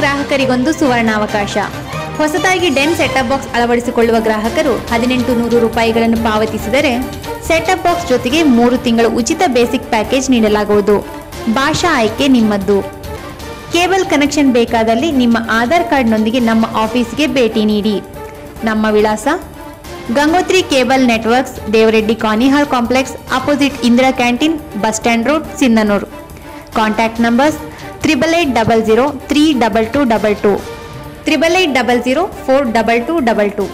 ಗ್ರಾಹಕರಿಗೊಂದು ಸುವರ್ಣಾವಕಾಶ. ಹೊಸದಾಗಿ Den setup box ಅಳವಡಿಸಿಕೊಳ್ಳುವ ಗ್ರಾಹಕರು ಹದಿನೆಂಟು ನೂರು ರೂಪಾಯಿಗಳನ್ನು ಪಾವತಿಸಿದರೆ ಸೆಟ್ಅಪ್ ಬಾಕ್ಸ್ ಜೊತೆಗೆ ಮೂರು ತಿಂಗಳ ಉಚಿತ ಬೇಸಿಕ್ ಪ್ಯಾಕೇಜ್ ನೀಡಲಾಗುವುದು. ಭಾಷಾ ಆಯ್ಕೆ ನಿಮ್ಮದ್ದು. ಕೇಬಲ್ ಕನೆಕ್ಷನ್ ಬೇಕಾದಲ್ಲಿ ನಿಮ್ಮ ಆಧಾರ್ ಕಾರ್ಡ್ನೊಂದಿಗೆ ನಮ್ಮ ಆಫೀಸ್ಗೆ ಭೇಟಿ ನೀಡಿ. ನಮ್ಮ ವಿಳಾಸ? Gangotri cable networks, Devareddy Kanihal complex, opposite Indira canteen, bus stand road, Sindhanur. Contact numbers triple eight double zero three double two double two triple eight double zero four double two double two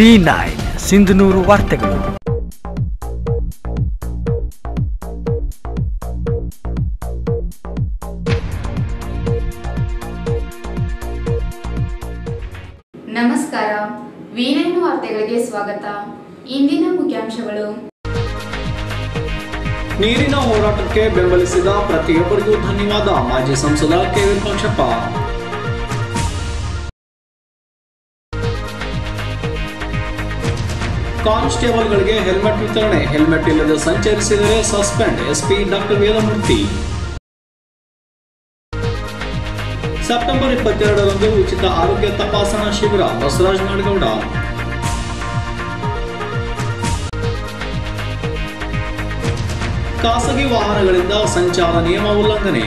V nine Sindhanur ವಾರ್ತೆಗಳು. ನಮಸ್ಕಾರ ವೀನೈನು ವಾರ್ತೆಗಳಿಗೆ ಸ್ವಾಗತ. ಇಂದಿನ ಮುಖ್ಯಾಂಶಗಳು. ನೀರಿನ ಹೋರಾಟಕ್ಕೆ ಬೆಂಬಲಿಸಿದ ಪ್ರತಿಯೊಬ್ಬರಿಗೂ ಧನ್ಯವಾದ. ಮಾಜಿ ಸಂಸದ ಕೆ ವಿರೂಪಾಕ್ಷಪ್ಪ ಕಾನ್ಸ್ಟೇಬಲ್ಗಳಿಗೆ ಹೆಲ್ಮೆಟ್ ವಿತರಣೆ. ಹೆಲ್ಮೆಟ್ ಇಲ್ಲದೆ ಸಂಚರಿಸಿದರೆ suspend. SP doctor Vedamurthy September ಇಪ್ಪತ್ತೆರಡರಂದು ಉಚಿತ ಆರೋಗ್ಯ ತಪಾಸಣಾ ಶಿಬಿರ. ಬಸವರಾಜ ನಾಡಗೌಡ. ಖಾಸಗಿ ವಾಹನಗಳಿಂದ ಸಂಚಾರ ನಿಯಮ ಉಲ್ಲಂಘನೆ.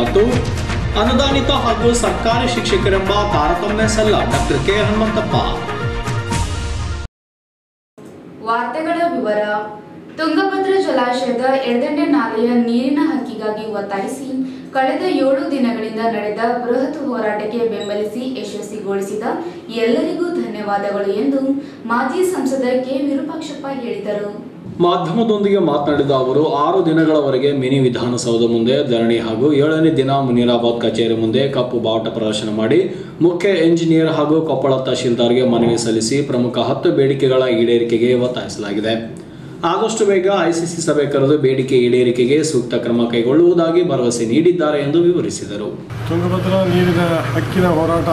ಮತ್ತು ಅನುದಾನಿತ ಹಾಗೂ ಸರ್ಕಾರಿ ಶಿಕ್ಷಕರೆಂಬ ತಾರತಮ್ಯ ಸಲ್ಲ ಡಾಕ್ಟರ್ ಕೆ ಹನುಮಂತಪ್ಪ. ವಾರ್ತೆಗಳ ವಿವರ. ತುಂಗಭದ್ರಾ ಜಲಾಶಯದ ಎಡದಂಡೆ ನಾಲೆಯ ನೀರಿನ ಹಕ್ಕಿಗಾಗಿ ಒತ್ತಾಯಿಸಿ ಕಳೆದ ಏಳು ದಿನಗಳಿಂದ ನಡೆದ ಬೃಹತ್ ಹೋರಾಟಕ್ಕೆ ಬೆಂಬಲಿಸಿ ಯಶಸ್ವಿಗೊಳಿಸಿದ ಎಲ್ಲರಿಗೂ ಧನ್ಯವಾದಗಳು ಎಂದು ಮಾಜಿ ಸಂಸದ ಕೆ ವಿರೂಪಾಕ್ಷಪ್ಪ ಹೇಳಿದರು. ಮಾಧ್ಯಮದೊಂದಿಗೆ ಮಾತನಾಡಿದ ಅವರು, ಆರು ದಿನಗಳವರೆಗೆ ಮಿನಿ ವಿಧಾನಸೌಧ ಮುಂದೆ ಧರಣಿ ಹಾಗೂ ಏಳನೇ ದಿನ ಮುನಿರಾಬಾದ್ ಕಚೇರಿ ಮುಂದೆ ಕಪ್ಪು ಬಾವುಟ ಪ್ರದರ್ಶನ ಮಾಡಿ, ಮುಖ್ಯ ಎಂಜಿನಿಯರ್ ಹಾಗೂ ಕೊಪ್ಪಳ ತಹಶೀಲ್ದಾರ್ಗೆ ಮನವಿ ಸಲ್ಲಿಸಿ ಪ್ರಮುಖ ಹತ್ತು ಬೇಡಿಕೆಗಳ ಈಡೇರಿಕೆಗೆ ಒತ್ತಾಯಿಸಲಾಗಿದೆ. ಆದಷ್ಟು ಬೇಗ ಐಸಿಸಿ ಸಭೆ ಕರೆದು ಬೇಡಿಕೆ ಈಡೇರಿಕೆಗೆ ಸೂಕ್ತ ಕ್ರಮ ಕೈಗೊಳ್ಳುವುದಾಗಿ ಭರವಸೆ ನೀಡಿದ್ದಾರೆ ಎಂದು ವಿವರಿಸಿದರು. ತುಂಗಭದ್ರಾ ನೀರಿನ ಹಕ್ಕಿನ ಹೋರಾಟ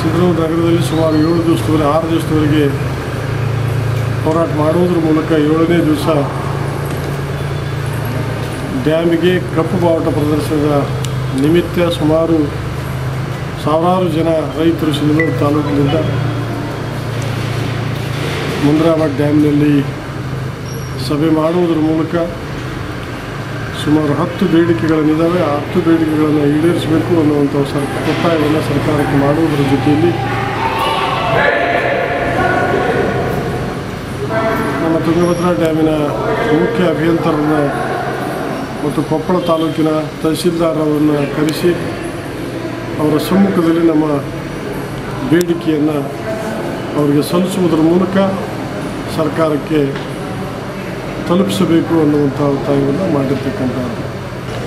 ಸಿಂಧನೂರು ನಗರದಲ್ಲಿ ಸುಮಾರು ಏಳು ದಿವಸದವರೆಗೆ, ಆರು ದಿವಸದವರೆಗೆ ಹೋರಾಟ ಮಾಡುವುದರ ಮೂಲಕ ಏಳನೇ ದಿವಸ ಡ್ಯಾಮಿಗೆ ಕಪ್ಪು ಬಾವುಟ ಪ್ರದರ್ಶನದ ನಿಮಿತ್ತ ಸುಮಾರು ಸಾವಿರಾರು ಜನ ರೈತರು ಸಿಂಧನೂರು ತಾಲೂಕಿನಿಂದ ಮುಂದ್ರಾಬಾದ್ ಡ್ಯಾಮ್ನಲ್ಲಿ ಸಭೆ ಮಾಡುವುದರ ಮೂಲಕ ಸುಮಾರು ಹತ್ತು ಬೇಡಿಕೆಗಳನ್ನಿದ್ದಾವೆ ಆ ಹತ್ತು ಬೇಡಿಕೆಗಳನ್ನು ಈಡೇರಿಸಬೇಕು ಅನ್ನುವಂಥ ಸರ್ ಒತ್ತಾಯವನ್ನು ಸರ್ಕಾರಕ್ಕೆ ಮಾಡುವುದರ ಜೊತೆಯಲ್ಲಿ ತುಂಗಭದ್ರಾ ಡ್ಯಾಮಿನ ಮುಖ್ಯ ಅಭಿಯಂತರನ್ನು ಮತ್ತು ಕೊಪ್ಪಳ ತಾಲೂಕಿನ ತಹಶೀಲ್ದಾರರನ್ನು ಕರೆಸಿ ಅವರ ಸಮ್ಮುಖದಲ್ಲಿ ನಮ್ಮ ಬೇಡಿಕೆಯನ್ನು ಅವರಿಗೆ ಸಲ್ಲಿಸುವುದರ ಮೂಲಕ ಸರ್ಕಾರಕ್ಕೆ ತಲುಪಿಸಬೇಕು ಅನ್ನುವಂಥ ಒತ್ತಾಯವನ್ನು ಮಾಡಿರ್ತಕ್ಕಂಥದ್ದು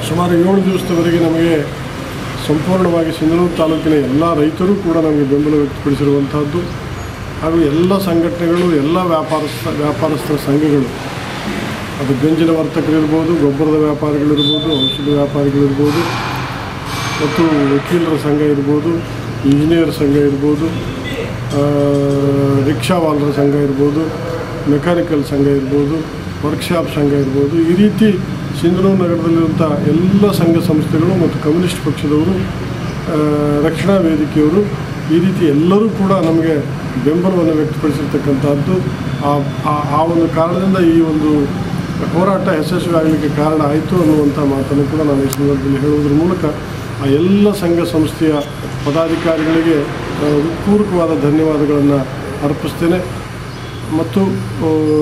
ಸುಮಾರು ಏಳು ದಿವಸದವರೆಗೆ ನಮಗೆ ಸಂಪೂರ್ಣವಾಗಿ ಸಿಂಧನೂರು ತಾಲೂಕಿನ ಎಲ್ಲ ರೈತರು ಕೂಡ ನಮಗೆ ಬೆಂಬಲ ವ್ಯಕ್ತಪಡಿಸಿರುವಂಥದ್ದು ಹಾಗೂ ಎಲ್ಲ ಸಂಘಟನೆಗಳು, ಎಲ್ಲ ವ್ಯಾಪಾರಸ್ಥ ವ್ಯಾಪಾರಸ್ಥರ ಸಂಘಗಳು, ಅದು ಗಂಜಿನ ವರ್ತಕರಿರ್ಬೋದು ಗೊಬ್ಬರದ ವ್ಯಾಪಾರಿಗಳಿರ್ಬೋದು ಔಷಧ ವ್ಯಾಪಾರಿಗಳಿರ್ಬೋದು ಮತ್ತು ವಕೀಲರ ಸಂಘ ಇರ್ಬೋದು, ಇಂಜಿನಿಯರ್ ಸಂಘ ಇರ್ಬೋದು ರಿಕ್ಷಾವಾಲರ ಸಂಘ ಇರ್ಬೋದು, ಮೆಕ್ಯಾನಿಕಲ್ ಸಂಘ ಇರ್ಬೋದು, ವರ್ಕ್ಶಾಪ್ ಸಂಘ ಇರ್ಬೋದು, ಈ ರೀತಿ ಸಿಂಧನೂರು ನಗರದಲ್ಲಿರುವಂಥ ಎಲ್ಲ ಸಂಘ ಸಂಸ್ಥೆಗಳು ಮತ್ತು ಕಮ್ಯುನಿಸ್ಟ್ ಪಕ್ಷದವರು ರಕ್ಷಣಾ ವೇದಿಕೆಯವರು ಈ ರೀತಿ ಎಲ್ಲರೂ ಕೂಡ ನಮಗೆ ಬೆಂಬಲವನ್ನು ವ್ಯಕ್ತಪಡಿಸಿರ್ತಕ್ಕಂಥದ್ದು ಆ- ಒಂದು ಕಾರಣದಿಂದ ಈ ಒಂದು ಹೋರಾಟ ಯಶಸ್ವಿ ಆಗಲಿಕ್ಕೆ ಕಾರಣ ಆಯಿತು ಅನ್ನುವಂಥ ಮಾತನ್ನು ಕೂಡ ನಾನು ಈ ಸಂದರ್ಭದಲ್ಲಿ ಹೇಳುವುದರ ಮೂಲಕ ಆ ಎಲ್ಲ ಸಂಘ ಸಂಸ್ಥೆಯ ಪದಾಧಿಕಾರಿಗಳಿಗೆ ನಾನು ಹೃತ್ಪೂರ್ವಕವಾದ ಧನ್ಯವಾದಗಳನ್ನು ಅರ್ಪಿಸ್ತೇನೆ. ಮತ್ತು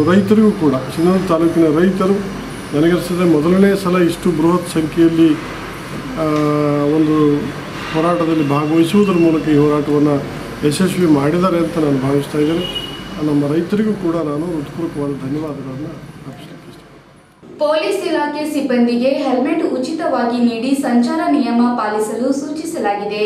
ರೈತರಿಗೂ ಕೂಡ ಸಿಂಧನೂರು ತಾಲೂಕಿನ ರೈತರು ನನಗನ್ನಿಸಿದ್ರೆ ಮೊದಲನೇ ಸಲ ಇಷ್ಟು ಬೃಹತ್ ಸಂಖ್ಯೆಯಲ್ಲಿ ಒಂದು ಹೋರಾಟದಲ್ಲಿ ಭಾಗವಹಿಸುವುದರ ಮೂಲಕ ಈ ಹೋರಾಟವನ್ನು ಯಶಸ್ವಿ ಮಾಡಿದ್ದಾರೆ ಅಂತ ನಾನು ಭಾವಿಸ್ತಾ ಇದ್ದೇನೆ. ನಮ್ಮ ರೈತರಿಗೂ ಕೂಡ ನಾನು ಹೃತ್ಪೂರ್ವಕವಾದ ಧನ್ಯವಾದಗಳನ್ನು ಅರ್ಪಿಸಲಿಕ್ಕೆ ಪೊಲೀಸ್ ಇಲಾಖೆ ಸಿಬ್ಬಂದಿಗೆ ಹೆಲ್ಮೆಟ್ ಉಚಿತವಾಗಿ ನೀಡಿ ಸಂಚಾರ ನಿಯಮ ಪಾಲಿಸಲು ಸೂಚಿಸಲಾಗಿದೆ.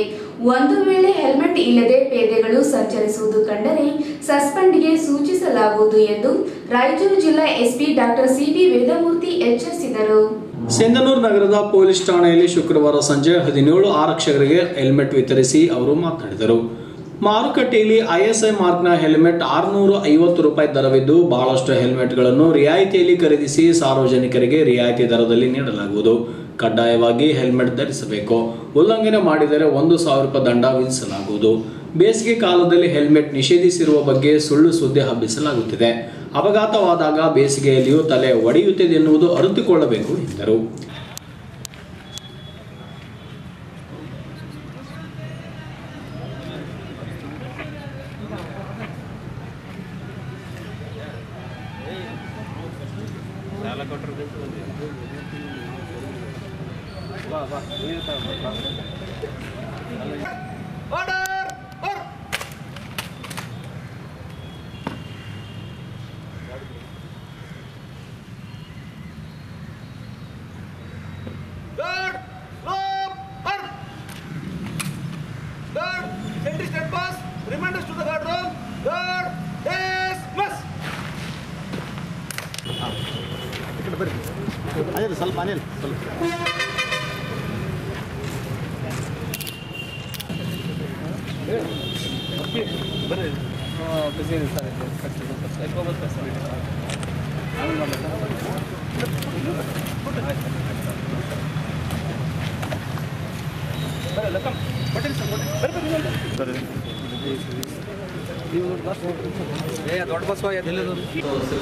ಒಂದು ವೇಳೆ ಹೆಲ್ಮೆಟ್ ಇಲ್ಲದೆ ಪೇದೆಗಳು ಸಂಚರಿಸುವುದು ಕಂಡರೆ ಸಸ್ಪೆಂಡ್ಗೆ ಸೂಚಿಸಲಾಗುವುದು ಎಂದು ರಾಯಚೂರು ಜಿಲ್ಲಾ ಎಸ್ಪಿ ಡಾಕ್ಟರ್ ಸಿಬಿ ವೇದಮೂರ್ತಿ ಎಚ್ಚರಿಸಿದರು. ಸಿಂಧನೂರು ನಗರದ ಪೊಲೀಸ್ ಠಾಣೆಯಲ್ಲಿ ಶುಕ್ರವಾರ ಸಂಜೆ ಹದಿನೇಳು ಆರಕ್ಷಕರಿಗೆ ಹೆಲ್ಮೆಟ್ ವಿತರಿಸಿ ಅವರು ಮಾತನಾಡಿದರು. ಮಾರುಕಟ್ಟೆಯಲ್ಲಿ ಐಎಸ್ಐ ಮಾರ್ಕ್ನ ಹೆಲ್ಮೆಟ್ ಆರುನೂರ ಐವತ್ತು ರೂಪಾಯಿ ದರವಿದ್ದು ಬಹಳಷ್ಟು ಹೆಲ್ಮೆಟ್ಗಳನ್ನು ರಿಯಾಯಿತಿಯಲ್ಲಿ ಖರೀದಿಸಿ ಸಾರ್ವಜನಿಕರಿಗೆ ರಿಯಾಯಿತಿ ದರದಲ್ಲಿ ನೀಡಲಾಗುವುದು. ಕಡ್ಡಾಯವಾಗಿ ಹೆಲ್ಮೆಟ್ ಧರಿಸಬೇಕು. ಉಲ್ಲಂಘನೆ ಮಾಡಿದರೆ ಒಂದು ಸಾವಿರ ರೂಪಾಯಿ ದಂಡ ವಿಧಿಸಲಾಗುವುದು. ಬೇಸಿಗೆ ಕಾಲದಲ್ಲಿ ಹೆಲ್ಮೆಟ್ ನಿಷೇಧಿಸಿರುವ ಬಗ್ಗೆ ಸುಳ್ಳು ಸುದ್ದಿ ಹಬ್ಬಿಸಲಾಗುತ್ತಿದೆ. ಅಪಘಾತವಾದಾಗ ಬೇಸಿಗೆಯಲ್ಲಿಯೂ ತಲೆ ಒಡೆಯುತ್ತಿದೆ ಎನ್ನುವುದು ಅರಿತುಕೊಳ್ಳಬೇಕು ಎಂದರು.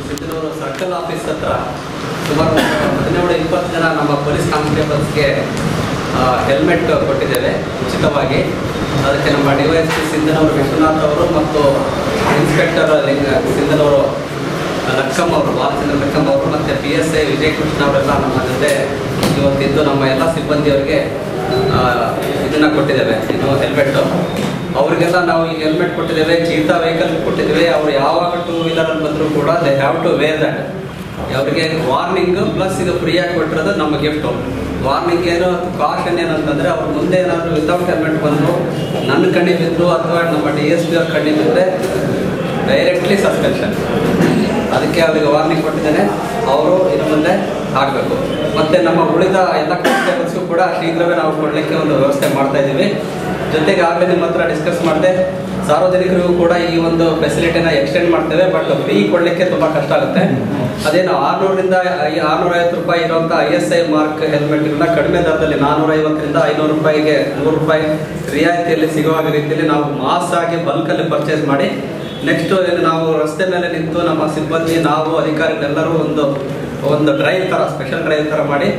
ಸಿದ್ದನೂರು ಸರ್ಕಲ್ ಆಫೀಸ್ ಹತ್ರ ಸುಮಾರು ಹದಿನೇಳು, ಇಪ್ಪತ್ತು ಜನ ನಮ್ಮ ಪೊಲೀಸ್ ಕಾನ್ಸ್ಟೇಬಲ್ಸ್ಗೆ ಹೆಲ್ಮೆಟ್ ಕೊಟ್ಟಿದ್ದೇವೆ, ಉಚಿತವಾಗಿ. ಅದಕ್ಕೆ ನಮ್ಮ ಡಿ ವೈ ಎಸ್ ಪಿ ಸಿಂಧನವರು ವಿಶ್ವನಾಥ್ ಅವರು ಮತ್ತು ಇನ್ಸ್ಪೆಕ್ಟರ್ ಲಿಂಗ ಸಿಂಧನವರು ಲಕ್ಕಮ್ ಅವರು, ಬಾಲಚಂದ್ರ ಲಕ್ಕಮ್ ಅವರು ಮತ್ತು ಪಿ ಎಸ್ ಐ ವಿಜಯಕೃಷ್ಣ ಅವರೆಲ್ಲ ನಮ್ಮ ಜೊತೆ ಇವತ್ತಿದ್ದು ನಮ್ಮ ಎಲ್ಲ ಸಿಬ್ಬಂದಿಯವರಿಗೆ ಇದನ್ನು ಇದನ್ನ ಕೊಟ್ಟಿದ್ದೇವೆ, ಇದು ಹೆಲ್ಮೆಟ್ಟು ಅವರಿಗೆಲ್ಲ ನಾವು ಈ ಹೆಲ್ಮೆಟ್ ಕೊಟ್ಟಿದ್ದೇವೆ, ಚೀತಾ ವೆಹಿಕಲ್ ಕೊಟ್ಟಿದ್ದೇವೆ. ಅವ್ರು ಯಾವಾಗ ಟೂ ವೀಲರಲ್ಲಿ ಬಂದರೂ ಕೂಡ they have to wear that ಅವರಿಗೆ ವಾರ್ನಿಂಗ್ ಪ್ಲಸ್ ಇದು ಫ್ರೀಯಾಗಿ ಕೊಟ್ಟಿರೋದು ನಮ್ಮ ಗಿಫ್ಟು ವಾರ್ನಿಂಗ್ ಏನು ಕಾಷನ್ ಏನಂತಂದ್ರೆ ಅವ್ರು ಮುಂದೆ ಏನಾದರೂ ವಿತೌಟ್ ಹೆಲ್ಮೆಟ್ ಬಂದು ನನ್ನ ಕಣ್ಣಿ ಬಿದ್ದರು ಅಥವಾ ನಮ್ಮ ಡಿ ಎಸ್ ಪಿ ಅವ್ರ ಕಣ್ಣಿ ಬಿದ್ದರೆ ಡೈರೆಕ್ಟ್ಲಿ ಸಸ್ಪೆನ್ಷನ್ ಅದಕ್ಕೆ ಅವರಿಗೆ ವಾರ್ನಿಂಗ್ ಕೊಟ್ಟಿದ್ದೇನೆ. ಅವರು ಇನ್ನು ಮುಂದೆ ಆಗಬೇಕು ಮತ್ತೆ ನಮ್ಮ ಉಳಿದ ಎಲ್ಲ ಕಾನ್ಸ್ಟೇಬಲ್ಸ್ಗೂ ಕೂಡ ಶೀಘ್ರವೇ ನಾವು ಕೊಡಲಿಕ್ಕೆ ಒಂದು ವ್ಯವಸ್ಥೆ ಮಾಡ್ತಾ ಇದ್ದೀವಿ. ಜೊತೆಗೆ ಆಮೇಲೆ ನಿಮ್ಮ ಹತ್ರ ಡಿಸ್ಕಸ್ ಮಾಡಿದೆ, ಸಾರ್ವಜನಿಕರಿಗೂ ಕೂಡ ಈ ಒಂದು ಫೆಸಿಲಿಟಿನ ಎಕ್ಸ್ಟೆಂಡ್ ಮಾಡ್ತೇವೆ ಬಟ್ ಫ್ರೀ ಕೊಡಲಿಕ್ಕೆ ತುಂಬ ಕಷ್ಟ ಆಗುತ್ತೆ. ಅದೇನು ಆರುನೂರರಿಂದ ಆರ್ನೂರ ಐವತ್ತು ರೂಪಾಯಿ ಇರುವಂಥ ಐ ಎಸ್ ಐ ಮಾರ್ಕ್ ಹೆಲ್ಮೆಟ್ಗಳನ್ನ ಕಡಿಮೆ ದರದಲ್ಲಿ ನಾನ್ನೂರ ಐವತ್ತರಿಂದ ಐನೂರು ರೂಪಾಯಿಗೆ ನೂರು ರೂಪಾಯಿ ರಿಯಾಯಿತಿಯಲ್ಲಿ ಸಿಗುವ ರೀತಿಯಲ್ಲಿ ನಾವು ಮಾಸ್ ಆಗಿ ಬಲ್ಕಲ್ಲಿ ಪರ್ಚೇಸ್ ಮಾಡಿ ನೆಕ್ಸ್ಟ್ ನಾವು ರಸ್ತೆ ಮೇಲೆ ನಿಂತು ನಮ್ಮ ಸಿಬ್ಬಂದಿ, ನಾವು ಅಧಿಕಾರಿಗಳೆಲ್ಲರೂ ಒಂದು ಒಂದು ಡ್ರೈವ್ ಥರ ಸ್ಪೆಷಲ್ ಡ್ರೈವ್ ಥರ ಮಾಡಿ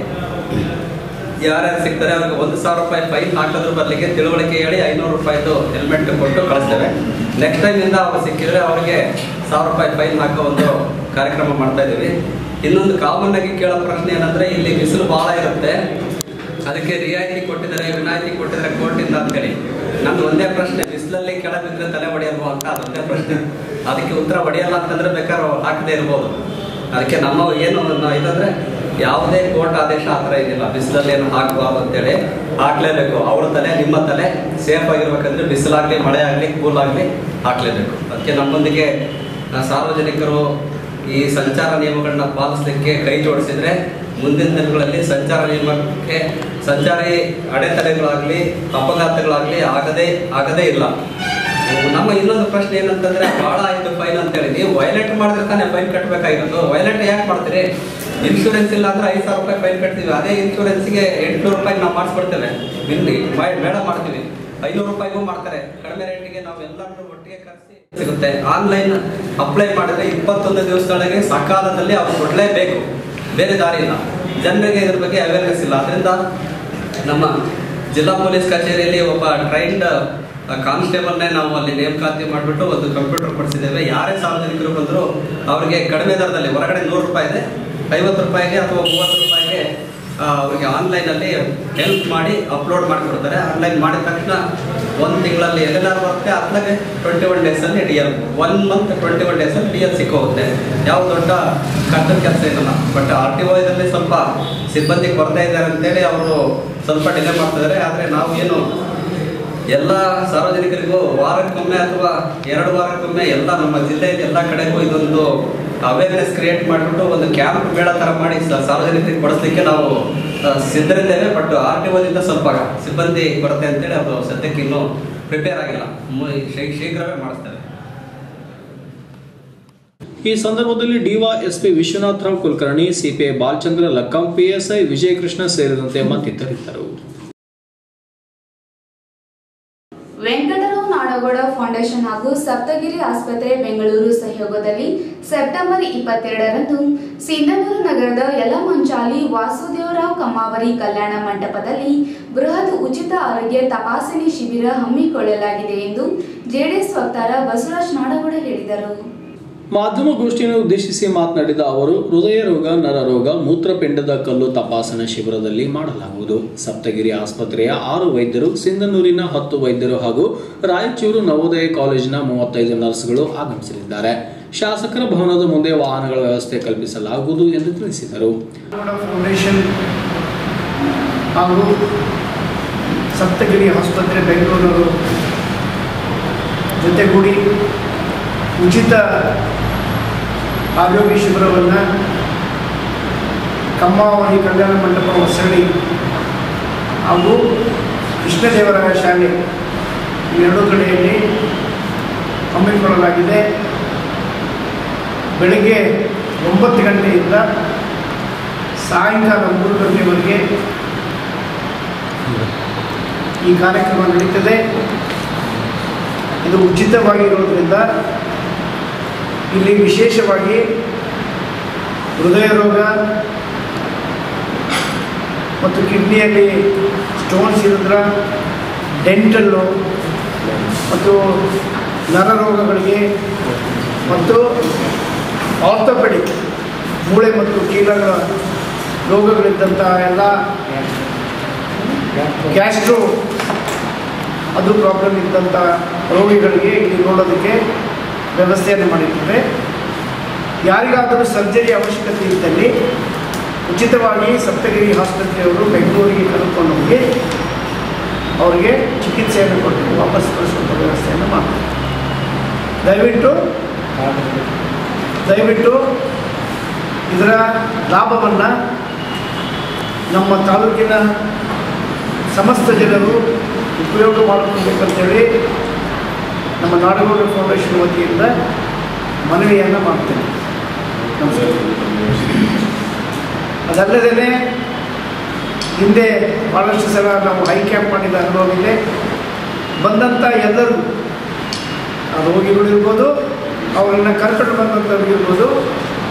ಯಾರ್ಯಾರು ಸಿಗ್ತಾರೆ ಅವ್ರಿಗೆ ಒಂದು ಸಾವಿರ ರೂಪಾಯಿ ಫೈನ್ ಹಾಕೋದ್ರ ಬದಲಿಗೆ ತಿಳುವಳಿಕೆ ಹೇಳಿ ಐನೂರು ರೂಪಾಯಿದು ಹೆಲ್ಮೆಟ್ ಕೊಟ್ಟು ಕಳಿಸ್ತೇವೆ. ನೆಕ್ಸ್ಟ್ ಟೈಮಿಂದ ಅವ್ರು ಸಿಕ್ಕಿದ್ರೆ ಅವರಿಗೆ ಸಾವಿರ ರೂಪಾಯಿ ಫೈನ್ ಹಾಕೋ ಒಂದು ಕಾರ್ಯಕ್ರಮ ಮಾಡ್ತಾ ಇದ್ದೀವಿ. ಇನ್ನೊಂದು ಕಾಮನ್ ಆಗಿ ಕೇಳೋ ಪ್ರಶ್ನೆ ಏನಂದ್ರೆ, ಇಲ್ಲಿ ಬಿಸಿಲು ಭಾಳ ಇರುತ್ತೆ. ಅದಕ್ಕೆ ರಿಯಾಯಿತಿ ಕೊಟ್ಟಿದ್ದಾರೆ, ವಿನಾಯಿತಿ ಕೊಟ್ಟಿದ್ದಾರೆ ಕೋರ್ಟಿಂದ ಅಂತೇಳಿ. ನಂದು ಒಂದೇ ಪ್ರಶ್ನೆ, ಬಿಸಿಲಲ್ಲಿ ಕೆಳ ಬಿದ್ದರೆ ತಲೆ ಹೊಡೆಯಲ್ವಾ ಅಂತ ಅದೊಂದೇ ಪ್ರಶ್ನೆ. ಅದಕ್ಕೆ ಉತ್ತರ ಹೊಡೆಯಲ್ಲ ಅಂತಂದ್ರೆ ಬೇಕಾದ್ರೆ ಹಾಕದೇ ಇರ್ಬೋದು. ಅದಕ್ಕೆ ನಮ್ಮ ಏನು ಇದಂದ್ರೆ ಯಾವುದೇ ಕೋರ್ಟ್ ಆದೇಶ ಆ ಥರ ಇದೆಯಲ್ಲ ಬಿಸಿಲಲ್ಲಿ ಏನು ಹಾಕಬಾರ್ದು ಅಂತೇಳಿ ಹಾಕ್ಲೇಬೇಕು. ಅವ್ರ ತಲೆ, ನಿಮ್ಮ ತಲೆ ಸೇಫ್ ಆಗಿರ್ಬೇಕಂದ್ರೆ ಬಿಸಿಲಾಗ್ಲಿ ಮಳೆ ಆಗಲಿ ಕೂಲ್ ಆಗಲಿ ಹಾಕ್ಲೇಬೇಕು. ಅದಕ್ಕೆ ನಮ್ಮೊಂದಿಗೆ ಸಾರ್ವಜನಿಕರು ಈ ಸಂಚಾರ ನಿಯಮಗಳನ್ನ ಪಾಲಿಸಲಿಕ್ಕೆ ಕೈ ಜೋಡಿಸಿದ್ರೆ ಮುಂದಿನ ದಿನಗಳಲ್ಲಿ ಸಂಚಾರ ನಿಯಮಕ್ಕೆ ಸಂಚಾರಿ ಅಡೆತಡೆಗಳಾಗಲಿ, ಅಪಘಾತಗಳಾಗಲಿ ಆಗದೇ ಆಗದೇ ಇಲ್ಲ. ನಮ್ಮ ಇನ್ನೊಂದು ಪ್ರಶ್ನೆ ಏನಂತಂದ್ರೆ ಬಹಳ ಆಯ್ತು ಫೈನ್ ಅಂತೇಳಿ. ನೀವು ವೈಲೇಟ್ ಮಾಡಿದ್ರೆ ತಾನೇ ಫೈನ್ ಕಟ್ಟಬೇಕಾಗಿರೋದು ವೈಲೇಟ್ ಯಾಕೆ ಮಾಡ್ತೀರಿ? ಇನ್ಶೂರೆನ್ಸ್ ಇಲ್ಲ ಅಂದ್ರೆ ಐದು ಸಾವಿರ ರೂಪಾಯಿ ಫೈನ್ ಕಟ್ತೀವಿ. ಅದೇ ಇನ್ಶೂರೆನ್ಸ್ಗೆ ಎಂಟುನೂರು ರೂಪಾಯಿ ನಾವು ಮಾಡಿಸ್ಕೊಡ್ತೇವೆ. ಇಲ್ಲಿ ಬೇಡ ಮಾಡ್ತೀವಿ. ಐನೂರು ರೂಪಾಯಿಗೂ ಮಾಡ್ತಾರೆ. ಕಡಿಮೆ ರೇಟಿಗೆ ನಾವು ಎಲ್ಲರೂ ಒಟ್ಟಿಗೆ ಕರೆಸಿ ಸಿಗುತ್ತೆ. ಆನ್ಲೈನ್ ಅಪ್ಲೈ ಮಾಡಿದ್ರೆ ಇಪ್ಪತ್ತೊಂದು ದಿವಸದೊಳಗೆ ಸಕಾಲದಲ್ಲಿ ಅವ್ರು ಕೊಡಲೇಬೇಕು. ಬೇರೆ ದಾರಿ ಇಲ್ಲ. ಜನರಿಗೆ ಇದ್ರ ಬಗ್ಗೆ ಅವೇರ್ನೆಸ್ ಇಲ್ಲ. ಅದರಿಂದ ನಮ್ಮ ಜಿಲ್ಲಾ ಪೊಲೀಸ್ ಕಚೇರಿಯಲ್ಲಿ ಒಬ್ಬ ಟ್ರೈನ್ಡ್ ಕಾನ್ಸ್ಟೇಬಲ್ನೇ ನಾವು ಅಲ್ಲಿ ನೇಮಕಾತಿ ಮಾಡಿಬಿಟ್ಟು ಒಂದು ಕಂಪ್ಯೂಟರ್ ಕೊಡಿಸಿದ್ದೇವೆ. ಯಾರೇ ಸಾರ್ವಜನಿಕರು ಬಂದರೂ ಅವರಿಗೆ ಕಡಿಮೆ ದರದಲ್ಲಿ, ಹೊರಗಡೆ ನೂರು ರೂಪಾಯಿ ಇದೆ. ಐವತ್ತು ರೂಪಾಯಿಗೆ ಅಥವಾ ಮೂವತ್ತು ರೂಪಾಯಿಗೆ ಅವರಿಗೆ ಆನ್ಲೈನಲ್ಲಿ ಹೆಲ್ಪ್ ಮಾಡಿ ಅಪ್ಲೋಡ್ ಮಾಡಿಕೊಡ್ತಾರೆ. ಆನ್ಲೈನ್ ಮಾಡಿದ ತಕ್ಷಣ ಒಂದು ತಿಂಗಳಲ್ಲಿ ಎಲ್ಲೆಲ್ಲಾರು ಬರುತ್ತೆ. ಅತ್ಲಾಗೆ ಟ್ವೆಂಟಿ ಒನ್ ಡೇಸಲ್ಲಿ D L one month twenty one ಡೇಸಲ್ಲಿ ಡಿ ಎಲ್ ಸಿಕ್ಕೋಗುತ್ತೆ. ಯಾವ ದೊಡ್ಡ ಕಷ್ಟದ ಕೆಲಸ ಇರಲ್ಲ ಬಟ್ ಆರ್ ಟಿ ಒದಲ್ಲಿ ಸ್ವಲ್ಪ ಸಿಬ್ಬಂದಿ ಕೊರತೆ ಇದ್ದಾರೆ ಅಂತೇಳಿ ಅವರು ಸ್ವಲ್ಪ ಡಿಲೇ ಮಾಡ್ತಿದ್ದಾರೆ ಆದರೆ ನಾವು ಏನು ಎಲ್ಲ ಸಾರ್ವಜನಿಕರಿಗೂ ವಾರಕ್ಕೊಮ್ಮೆ ಅಥವಾ ಎರಡು ವಾರಕ್ಕೊಮ್ಮೆ ಎಲ್ಲ ನಮ್ಮ ಜಿಲ್ಲೆಯಲ್ಲಿ ಎಲ್ಲ ಕಡೆಗೂ ಇದೊಂದು ಅವೇರ್ನೆಸ್ ಕ್ರಿಯೇಟ್ ಮಾಡಿಬಿಟ್ಟು ಒಂದು ಕ್ಯಾಂಪ್ ಮೇಳ ಥರ ಮಾಡಿ ಸಾರ್ವಜನಿಕರಿಗೆ ಕೊಡಿಸ್ಲಿಕ್ಕೆ ನಾವು ಸಿದ್ಧರಿದ್ದೇವೆ. ಬಟ್ ಆರ್ ಟಿ ಒದಿಂದ ಸ್ವಲ್ಪ ಸಿಬ್ಬಂದಿ ಕೊರತೆ ಅಂತೇಳಿ ಅದು ಸದ್ಯಕ್ಕೆ ಇನ್ನೂ ಪ್ರಿಪೇರ್ ಆಗಿಲ್ಲ. ಶೀಘ್ರವೇ ಮಾಡಿಸ್ತೇವೆ. ಈ ಸಂದರ್ಭದಲ್ಲಿ ಡಿವಾ SP Vishwanath Rao Kulkarni CPI Balachandra Lakkam PSI Vijayakrishna ಸೇರಿದಂತೆ ಮತ್ತಿತರಿದ್ದರು ವೆಂಕಟರಾವ್ ನಾಡಗೌಡ ಫೌಂಡೇಶನ್ ಹಾಗೂ ಸಪ್ತಗಿರಿ ಆಸ್ಪತ್ರೆ ಬೆಂಗಳೂರು ಸಹಯೋಗದಲ್ಲಿ ಸೆಪ್ಟೆಂಬರ್ ಇಪ್ಪತ್ತೆರಡರಂದು ಸಿಂಧನೂರು ನಗರದ ಯಲಮಂಚಾಲಿ ವಾಸುದೇವರಾವ್ ಕಮ್ಮಾವರಿ ಕಲ್ಯಾಣ ಮಂಟಪದಲ್ಲಿ ಬೃಹತ್ ಉಚಿತ ಆರೋಗ್ಯ ತಪಾಸಣೆ ಶಿಬಿರ ಹಮ್ಮಿಕೊಳ್ಳಲಾಗಿದೆ ಎಂದು ಜೆಡಿಎಸ್ ವಕ್ತಾರ ಬಸವರಾಜ್ ನಾಡಗೌಡ ಹೇಳಿದರು. ಮಾಧ್ಯಮಗೋಷ್ಠಿಯನ್ನು ಉದ್ದೇಶಿಸಿ ಮಾತನಾಡಿದ ಅವರು, ಹೃದಯ ರೋಗ ನರರೋಗ ಮೂತ್ರಪಿಂಡದ ಕಲ್ಲು ತಪಾಸಣಾ ಶಿಬಿರದಲ್ಲಿ ಮಾಡಲಾಗುವುದು. ಸಪ್ತಗಿರಿ ಆಸ್ಪತ್ರೆಯ ಆರು ವೈದ್ಯರು, ಸಿಂಧನೂರಿನ ಹತ್ತು ವೈದ್ಯರು ಹಾಗೂ ರಾಯಚೂರು ನವೋದಯ ಕಾಲೇಜಿನ ಮೂವತ್ತೈದು ನರ್ಸ್ಗಳು ಆಗಮಿಸಲಿದ್ದಾರೆ. ಶಾಸಕರ ಭವನದ ಮುಂದೆ ವಾಹನಗಳ ವ್ಯವಸ್ಥೆ ಕಲ್ಪಿಸಲಾಗುವುದು ಎಂದು ತಿಳಿಸಿದರು. ಸಪ್ತಗಿರಿ ಆಸ್ಪತ್ರೆ ಬೆಂಗಳೂರು ಜೊತೆಗೂಡಿ ಉಚಿತ ಆರೋಗ್ಯ ಶಿಬಿರವನ್ನು ಕಮ್ಮಾವಳಿ ಕಲ್ಯಾಣ ಮಂಟಪ ಹೊಸಳ್ಳಿ ಹಾಗೂ ಕೃಷ್ಣದೇವರಾಯ ಶಾಲೆ ಎರಡು ಕಡೆಯಲ್ಲಿ ಹಮ್ಮಿಕೊಳ್ಳಲಾಗಿದೆ. ಬೆಳಗ್ಗೆ ಒಂಬತ್ತು ಗಂಟೆಯಿಂದ ಸಾಯಂಕಾಲ ಮೂರು ಗಂಟೆವರೆಗೆ ಈ ಕಾರ್ಯಕ್ರಮ ನಡೀತದೆ. ಇದು ಉಚಿತವಾಗಿರೋದ್ರಿಂದ ಇಲ್ಲಿ ವಿಶೇಷವಾಗಿ ಹೃದಯ ರೋಗ ಮತ್ತು ಕಿಡ್ನಿಯಲ್ಲಿ ಸ್ಟೋನ್ಸ್ ಇರೋದ್ರ ಡೆಂಟಲ್ಲು ಮತ್ತು ನರ ರೋಗಗಳಿಗೆ ಮತ್ತು ಆರ್ಥೋಪೆಡಿಕ್ ಮೂಳೆ ಮತ್ತು ಕೀಲಗಳ ರೋಗಗಳಿದ್ದಂಥ ಎಲ್ಲ ಗ್ಯಾಸ್ಟ್ರೋ ಅದು ಪ್ರಾಬ್ಲಮ್ ಇದ್ದಂಥ ರೋಗಿಗಳಿಗೆ ಇಲ್ಲಿ ನೋಡೋದಕ್ಕೆ ವ್ಯವಸ್ಥೆಯನ್ನು ಮಾಡಿದ್ದೇವೆ ಯಾರಿಗಾದರೂ ಸರ್ಜರಿ ಅವಶ್ಯಕತೆ ಇದ್ದಲ್ಲಿ ಉಚಿತವಾಗಿ ಸಪ್ತಗಿರಿ ಆಸ್ಪತ್ರೆಯವರು ಬೆಂಗಳೂರಿಗೆ ಕರೆದುಕೊಂಡು ಹೋಗಿ ಅವರಿಗೆ ಚಿಕಿತ್ಸೆಯನ್ನು ಕೊಟ್ಟು ವಾಪಸ್ ಕಳಿಸುವಂಥ ವ್ಯವಸ್ಥೆಯನ್ನು ಮಾಡ್ತಾರೆ. ದಯವಿಟ್ಟು ದಯವಿಟ್ಟು ಇದರ ಲಾಭವನ್ನು ನಮ್ಮ ತಾಲೂಕಿನ ಸಮಸ್ತ ಜನರು ಉಪಯೋಗ ಮಾಡಿಕೊಳ್ಬೇಕಂತೇಳಿ ನಮ್ಮ ನಾಡಗೌಡ ಫೌಂಡೇಶನ್ ವತಿಯಿಂದ ಮನವಿಯನ್ನು ಮಾಡ್ತೇನೆ. ನಮಸ್ಕಾರ. ಅದಲ್ಲದೇ ಹಿಂದೆ ಭಾಳಷ್ಟು ಸಲ ನಾವು ಹೈ ಕ್ಯಾಂಪ್ ಮಾಡಿದ ಅನುಭವ ಇದೆ. ಬಂದಂಥ ಎಲ್ಲರೂ ರೋಗಿಗಳಿರ್ಬೋದು ಅವರನ್ನು ಕರ್ಕೊಂಡು ಬಂದಂಥವ್ರಿಗಿರ್ಬೋದು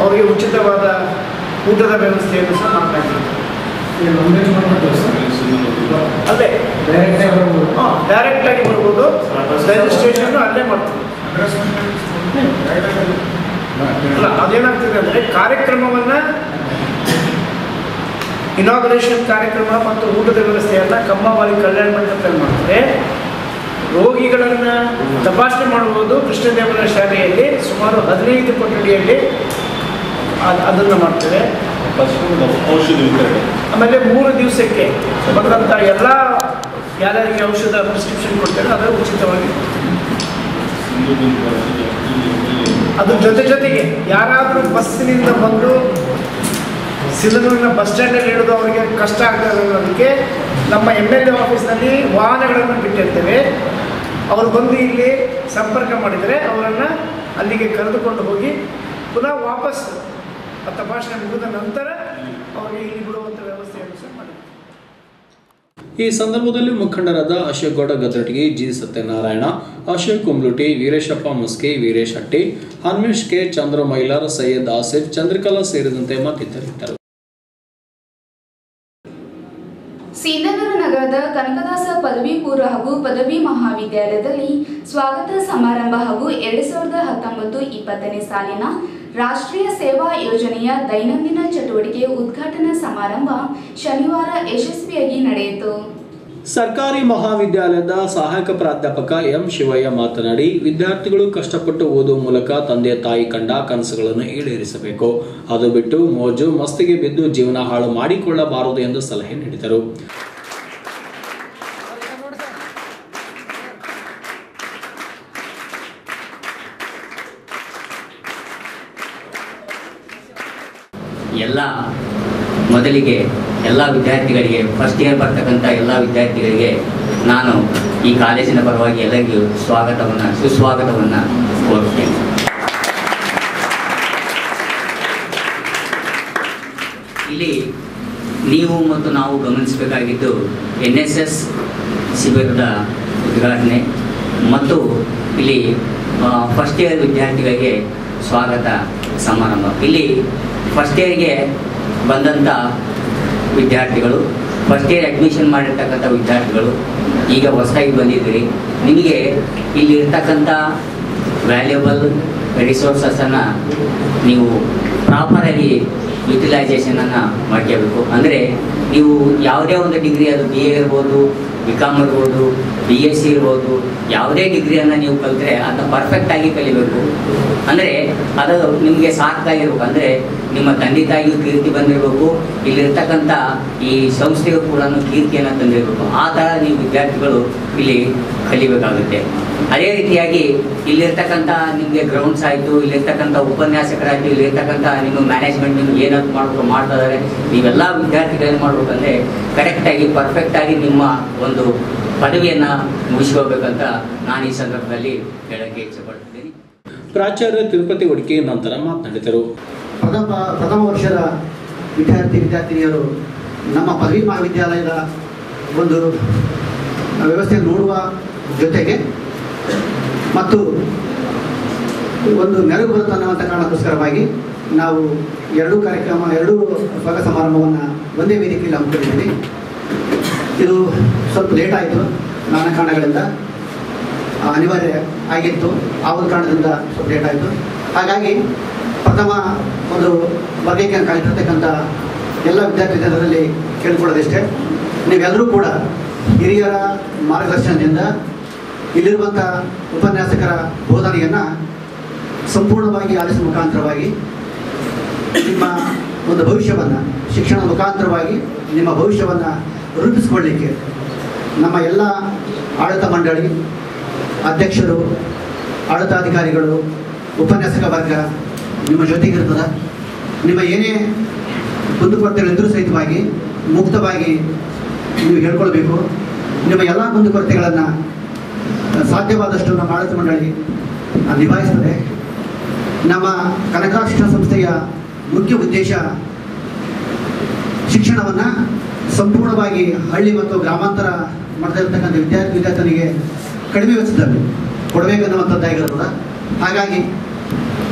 ಅವರಿಗೆ ಉಚಿತವಾದ ಊಟದ ವ್ಯವಸ್ಥೆಯನ್ನು ಸಹ ಮಾಡ್ತಾ ಇದ್ದೀವಿ ಅಲ್ಲೇ. ಹಾಂ ಡೈರೆಕ್ಟಾಗಿ ಬರ್ಬೋದು ರಿಜಿಸ್ಟ್ರೇಷನ್ ಅಲ್ಲೇ ಮಾಡ್ತೀವಿ. ಅಲ್ಲ ಅದೇನಾಗ್ತದೆ ಅಂದರೆ ಕಾರ್ಯಕ್ರಮವನ್ನು ಇನಾಗ್ರೇಷನ್ ಕಾರ್ಯಕ್ರಮ ಮತ್ತು ಊಟದ ವ್ಯವಸ್ಥೆಯನ್ನು ಕಮ್ಮವಾಲಿ ಕಲ್ಯಾಣ ಮಂಟಪದಲ್ಲಿ ಮಾಡ್ತಾರೆ. ರೋಗಿಗಳನ್ನು ತಪಾಸಣೆ ಮಾಡುವುದು ಕೃಷ್ಣದೇವರ ಶಾಲೆಯಲ್ಲಿ ಸುಮಾರು ಹದಿನೈದು ಕೊಠಡಿಯಲ್ಲಿ ಅದನ್ನ ಅದನ್ನು ಮಾಡ್ತೇವೆ ಔಷಧಿ ವಿತರಣೆ ಆಮೇಲೆ ಮೂರು ದಿವಸಕ್ಕೆ ಬಂದಂಥ ಎಲ್ಲ ಯಾರ್ಯಾರಿಗೆ ಔಷಧ ಪ್ರಿಸ್ಕ್ರಿಪ್ಷನ್ ಕೊಡ್ತಾರೆ ಅದು ಉಚಿತವಾಗಿ. ಅದ್ರ ಜೊತೆ ಜೊತೆಗೆ ಯಾರಾದರೂ ಬಸ್ಸಿನಿಂದ ಬಂದು ಸಿಲನೂರಿನ ಬಸ್ ಸ್ಟ್ಯಾಂಡಲ್ಲಿ ಇಳಿದು ಅವರಿಗೆ ಕಷ್ಟ ಆಗ್ತದೆ ಅನ್ನೋದಕ್ಕೆ ನಮ್ಮ ಎಂ ಎಲ್ ಎ ಆಫೀಸ್ನಲ್ಲಿ ವಾಹನಗಳನ್ನು ಬಿಟ್ಟಿರ್ತೇವೆ ಅವರು ಬಂದು ಇಲ್ಲಿ ಸಂಪರ್ಕ ಮಾಡಿದರೆ ಅವರನ್ನು ಅಲ್ಲಿಗೆ ಕರೆದುಕೊಂಡು ಹೋಗಿ ಪುನಃ ವಾಪಸ್ ಆ ತಪಾಸಣೆ ಮುಗಿದ ನಂತರ ಅವರಿಗೆ ಇಲ್ಲಿ ಬಿಡುವಂಥ ವ್ಯವಸ್ಥೆಯನ್ನು ಸಹ ಈ ಸಂದರ್ಭದಲ್ಲಿ ಮುಖಂಡರಾದ Ashok Gowda Gadratagi G. Satyanarayana Ashok Kumbluti Veereshappa Muski Veeresh Hatti Hanmesh K. Chandra Mylar Syed Asif Chandrakala ಸೇರಿದಂತೆ ಮತ್ತಿತರಿದ್ದರು. ಸಿಂಧನೂರು ನಗರದ ಕನಕದಾಸ ಪದವಿ ಪೂರ್ವ ಹಾಗೂ ಪದವಿ ಮಹಾವಿದ್ಯಾಲಯದಲ್ಲಿ ಸ್ವಾಗತ ಸಮಾರಂಭ ಹಾಗೂ ಎರಡು ಸಾವಿರದ ಹತ್ತೊಂಬತ್ತು ಇಪ್ಪತ್ತನೇ ಸಾಲಿನ ರಾಷ್ಟ್ರೀಯ ಸೇವಾ ಯೋಜನೆಯ ದೈನಂದಿನ ಚಟುವಟಿಕೆ ಉದ್ಘಾಟನಾ ಸಮಾರಂಭ ಶನಿವಾರ ಯಶಸ್ವಿಯಾಗಿ ನಡೆಯಿತು. ಸರ್ಕಾರಿ ಮಹಾವಿದ್ಯಾಲಯದ ಸಹಾಯಕ ಪ್ರಾಧ್ಯಾಪಕ ಎಂ ಶಿವಯ್ಯ ಮಾತನಾಡಿ, ವಿದ್ಯಾರ್ಥಿಗಳು ಕಷ್ಟಪಟ್ಟು ಓದುವ ಮೂಲಕ ತಂದೆ ತಾಯಿ ಕಂಡ ಕನಸುಗಳನ್ನು ಈಡೇರಿಸಬೇಕು. ಅದು ಬಿಟ್ಟು ಮೋಜು, ಮಸ್ತಿಗೆ ಬಿದ್ದು ಜೀವನ ಹಾಳು ಮಾಡಿಕೊಳ್ಳಬಾರದು ಎಂದು ಸಲಹೆ ನೀಡಿದರು. ಎಲ್ಲ ಮೊದಲಿಗೆ ಎಲ್ಲ ವಿದ್ಯಾರ್ಥಿಗಳಿಗೆ ಫಸ್ಟ್ ಇಯರ್ ಬರ್ತಕ್ಕಂಥ ಎಲ್ಲ ವಿದ್ಯಾರ್ಥಿಗಳಿಗೆ ನಾನು ಈ ಕಾಲೇಜಿನ ಪರವಾಗಿ ಎಲ್ಲರಿಗೂ ಸ್ವಾಗತವನ್ನು, ಸುಸ್ವಾಗತವನ್ನು ಕೋರುತ್ತೇನೆ. ಇಲ್ಲಿ ನೀವು ಮತ್ತು ನಾವು ಗಮನಿಸಬೇಕಾಗಿದ್ದು ಎನ್ ಎಸ್ ಎಸ್ ಶಿಬಿರದ ಉದ್ಘಾಟನೆ ಮತ್ತು ಇಲ್ಲಿ ಫಸ್ಟ್ ಇಯರ್ ವಿದ್ಯಾರ್ಥಿಗಳಿಗೆ ಸ್ವಾಗತ ಸಮಾರಂಭ. ಇಲ್ಲಿ ಫಸ್ಟ್ ಇಯರ್ಗೆ ಬಂದಂಥ ವಿದ್ಯಾರ್ಥಿಗಳು ಫಸ್ಟ್ ಇಯರ್ ಅಡ್ಮಿಷನ್ ಮಾಡಿರ್ತಕ್ಕಂಥ ವಿದ್ಯಾರ್ಥಿಗಳು ಈಗ ಹೊಸದಾಗಿ ಬಂದಿದ್ದೀರಿ. ನಿಮಗೆ ಇಲ್ಲಿ ಇರ್ತಕ್ಕಂಥ ವ್ಯಾಲ್ಯೂಬಲ್ ರಿಸೋರ್ಸಸನ್ನು ನೀವು ಪ್ರಾಪರಾಗಿ ಯುಟಿಲೈಸೇಷನನ್ನು ಮಾಡ್ಕೋಬೇಕು ಅಂದರೆ ನೀವು ಯಾವುದೇ ಒಂದು ಡಿಗ್ರಿ ಅದು ಬಿ ಎ ಇರ್ಬೋದು ಬಿ ಕಾಮ್ ಇರ್ಬೋದು ಬಿ ಎಸ್ ಸಿ ಇರ್ಬೋದು ಯಾವುದೇ ಡಿಗ್ರಿಯನ್ನು ನೀವು ಕಲಿತ್ರೆ ಅದನ್ನ ಪರ್ಫೆಕ್ಟಾಗಿ ಕಲಿಬೇಕು. ಅಂದರೆ ಅದು ನಿಮಗೆ ಸಾಕಾಗಿರ್ಬೇಕು ಅಂದರೆ ನಿಮ್ಮ ತಂದೆ ತಾಯಿಗೂ ಕೀರ್ತಿ ಬಂದಿರಬೇಕು. ಇಲ್ಲಿರ್ತಕ್ಕಂಥ ಈ ಸಂಸ್ಥೆಗೂ ಕೂಡ ಕೀರ್ತಿಯನ್ನು ತಂದಿರಬೇಕು. ಆ ಥರ ನೀವು ವಿದ್ಯಾರ್ಥಿಗಳು ಇಲ್ಲಿ ಕಲಿಬೇಕಾಗುತ್ತೆ. ಅದೇ ರೀತಿಯಾಗಿ ಇಲ್ಲಿರ್ತಕ್ಕಂಥ ನಿಮಗೆ ಗ್ರೌಂಡ್ಸ್ ಆಯಿತು, ಇಲ್ಲಿರ್ತಕ್ಕಂಥ ಉಪನ್ಯಾಸಕರಾಯಿತು, ಇಲ್ಲಿರ್ತಕ್ಕಂಥ ನಿಮ್ಮ ಮ್ಯಾನೇಜ್ಮೆಂಟ್ ನಿಮ್ಗೆ ಏನಂತ ಮಾಡಬೇಕು ಮಾಡ್ತಾ ಇದ್ದಾರೆ, ನೀವೆಲ್ಲ ವಿದ್ಯಾರ್ಥಿಗಳು ಮಾಡಬೇಕಂದ್ರೆ ಮಾಡ್ಬೇಕಂದ್ರೆ ಕರೆಕ್ಟಾಗಿ ಪರ್ಫೆಕ್ಟಾಗಿ ನಿಮ್ಮ ಒಂದು ಪದವಿಯನ್ನು ಮುಗಿಸ್ಕೋಬೇಕಂತ ನಾನು ಈ ಸಂದರ್ಭದಲ್ಲಿ ಹೇಳಕ್ಕೆ ಇಚ್ಛೆಪಡ್ತಿದ್ದೀನಿ ಪ್ರಾಚಾರ್ಯ ತಿರುಪತಿ ಒಡಿಕೆ ನಂತರ ಮಾತನಾಡಿದರು. ಪ್ರಥಮ ಪ್ರಥಮ ವರ್ಷದ ವಿದ್ಯಾರ್ಥಿ ವಿದ್ಯಾರ್ಥಿನಿಯರು ನಮ್ಮ ಪದವಿ ಮಹಾವಿದ್ಯಾಲಯದ ಒಂದು ವ್ಯವಸ್ಥೆ ನೋಡುವ ಜೊತೆಗೆ ಮತ್ತು ಒಂದು ನೆರವು ಬರುತ್ತೆ ಅನ್ನುವಂಥ ಕಾರಣಕ್ಕೋಸ್ಕರವಾಗಿ ನಾವು ಎರಡೂ ಕಾರ್ಯಕ್ರಮ ಎರಡೂ ಸ್ವಾಗತ ಸಮಾರಂಭವನ್ನು ಒಂದೇ ವೇದಿಕೆಯಲ್ಲಿ ಹಮ್ಮಿಕೊಂಡಿದ್ದೀವಿ. ಇದು ಸ್ವಲ್ಪ ಲೇಟ್ ಆಯಿತು. ನಾನಾ ಕಾರಣಗಳಿಂದ ಅನಿವಾರ್ಯ ಆಗಿತ್ತು. ಆ ಒಂದು ಕಾರಣದಿಂದ ಸ್ವಲ್ಪ ಲೇಟ್ ಆಯಿತು. ಹಾಗಾಗಿ, ಪ್ರಥಮ ಒಂದು ಬಗೆಗೆ ಕಲಿತಿರ್ತಕ್ಕಂಥ ಎಲ್ಲ ವಿದ್ಯಾರ್ಥಿ ಜನರಲ್ಲಿ ಕೇಳ್ಕೊಳ್ಳೋದಿಷ್ಟೇ. ನೀವೆಲ್ಲರೂ ಕೂಡ ಹಿರಿಯರ ಮಾರ್ಗದರ್ಶನದಿಂದ ಇಲ್ಲಿರುವಂಥ ಉಪನ್ಯಾಸಕರ ಬೋಧನೆಯನ್ನು ಸಂಪೂರ್ಣವಾಗಿ ಆಲಿಸುವ ಮುಖಾಂತರವಾಗಿ ನಿಮ್ಮ ಒಂದು ಭವಿಷ್ಯವನ್ನು, ಶಿಕ್ಷಣದ ಮುಖಾಂತರವಾಗಿ ನಿಮ್ಮ ಭವಿಷ್ಯವನ್ನು ರೂಪಿಸಿಕೊಳ್ಳಿಕ್ಕೆ ನಮ್ಮ ಎಲ್ಲ ಆಡಳಿತ ಮಂಡಳಿ ಅಧ್ಯಕ್ಷರು, ಆಡಳಿತಾಧಿಕಾರಿಗಳು, ಉಪನ್ಯಾಸಕ ವರ್ಗ, ನಿಮ್ಮ ಜೊತೆಗಿರ್ತದ, ನಿಮ್ಮ ಏನೇ ಕುಂದುಕೊರತೆಗಳಿದ್ದರೂ ಸಹಿತವಾಗಿ, ಮುಕ್ತವಾಗಿ ನೀವು ಹೇಳ್ಕೊಳ್ಬೇಕು. ನಿಮ್ಮ ಎಲ್ಲ ಕುಂದುಕೊರತೆಗಳನ್ನು ಸಾಧ್ಯವಾದಷ್ಟು ನಮ್ಮ ಆಡಳಿತ ಮಂಡಳಿ ನಿಭಾಯಿಸ್ತದೆ. ನಮ್ಮ ಕನಕ ಸಂಸ್ಥೆಯ ಮುಖ್ಯ ಉದ್ದೇಶ ಶಿಕ್ಷಣವನ್ನು ಸಂಪೂರ್ಣವಾಗಿ ಹಳ್ಳಿ ಮತ್ತು ಗ್ರಾಮಾಂತರ ಮಟ್ಟದಲ್ಲಿರ್ತಕ್ಕಂಥ ವಿದ್ಯಾರ್ಥಿ ವಿದ್ಯಾರ್ಥಿನಿಗೆ ಕಡಿಮೆ ವೆಚ್ಚದಲ್ಲಿ ಕೊಡಬೇಕನ್ನುವಂಥದ್ದಾಗಿರ್ತದೆ ಹಾಗಾಗಿ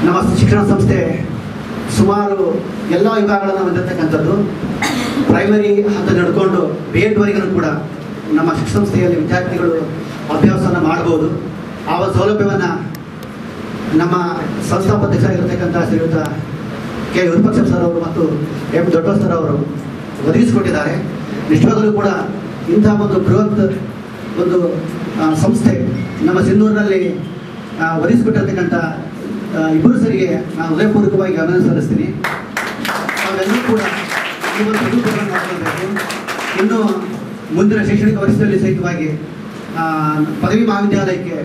ನಮ್ಮ ಶಿಕ್ಷಣ ಸಂಸ್ಥೆ ಸುಮಾರು ಎಲ್ಲ ವಿಭಾಗಗಳನ್ನು ಹೊಂದಿರತಕ್ಕಂಥದ್ದು ಪ್ರೈಮರಿ ಹಂತ ನಡ್ಕೊಂಡು ಬಿ ಎಡ್ವರೆಗೂ ಕೂಡ ನಮ್ಮ ಶಿಕ್ಷಣ ಸಂಸ್ಥೆಯಲ್ಲಿ ವಿದ್ಯಾರ್ಥಿಗಳು ಅಭ್ಯಾಸವನ್ನು ಮಾಡ್ಬೋದು. ಆ ಸೌಲಭ್ಯವನ್ನು ನಮ್ಮ ಸಂಸ್ಥಾಪಾಧ್ಯಕ್ಷರಾಗಿರ್ತಕ್ಕಂಥ ಶ್ರೀಯುತ ಕೆ. ವಿರೂಪಾಕ್ಷ ಸರ್ ಅವರು ಮತ್ತು ಎಂ. ದೊಡ್ಡ ಸರ್ ಅವರು ಒದಗಿಸಿಕೊಟ್ಟಿದ್ದಾರೆ. ನಿಜವಾಗಲೂ ಕೂಡ ಇಂಥ ಒಂದು ಬೃಹತ್ ಒಂದು ಸಂಸ್ಥೆ ನಮ್ಮ ಸಿಂಧೂರಿನಲ್ಲಿ ಆ, ಇಬ್ಬರು ಸರಿಗೆ ನಾನು ಹೃದಯಪೂರ್ವಕವಾಗಿ ಗಮನ ಸಲ್ಲಿಸ್ತೀನಿ. ಅವರೆಲ್ಲರೂ ಕೂಡ ಈ ಒಂದು ಇನ್ನು ಮುಂದಿನ ಶೈಕ್ಷಣಿಕ ವರ್ಷದಲ್ಲಿ ಸಹಿತವಾಗಿ ಪದವಿ ಮಹಾವಿದ್ಯಾಲಯಕ್ಕೆ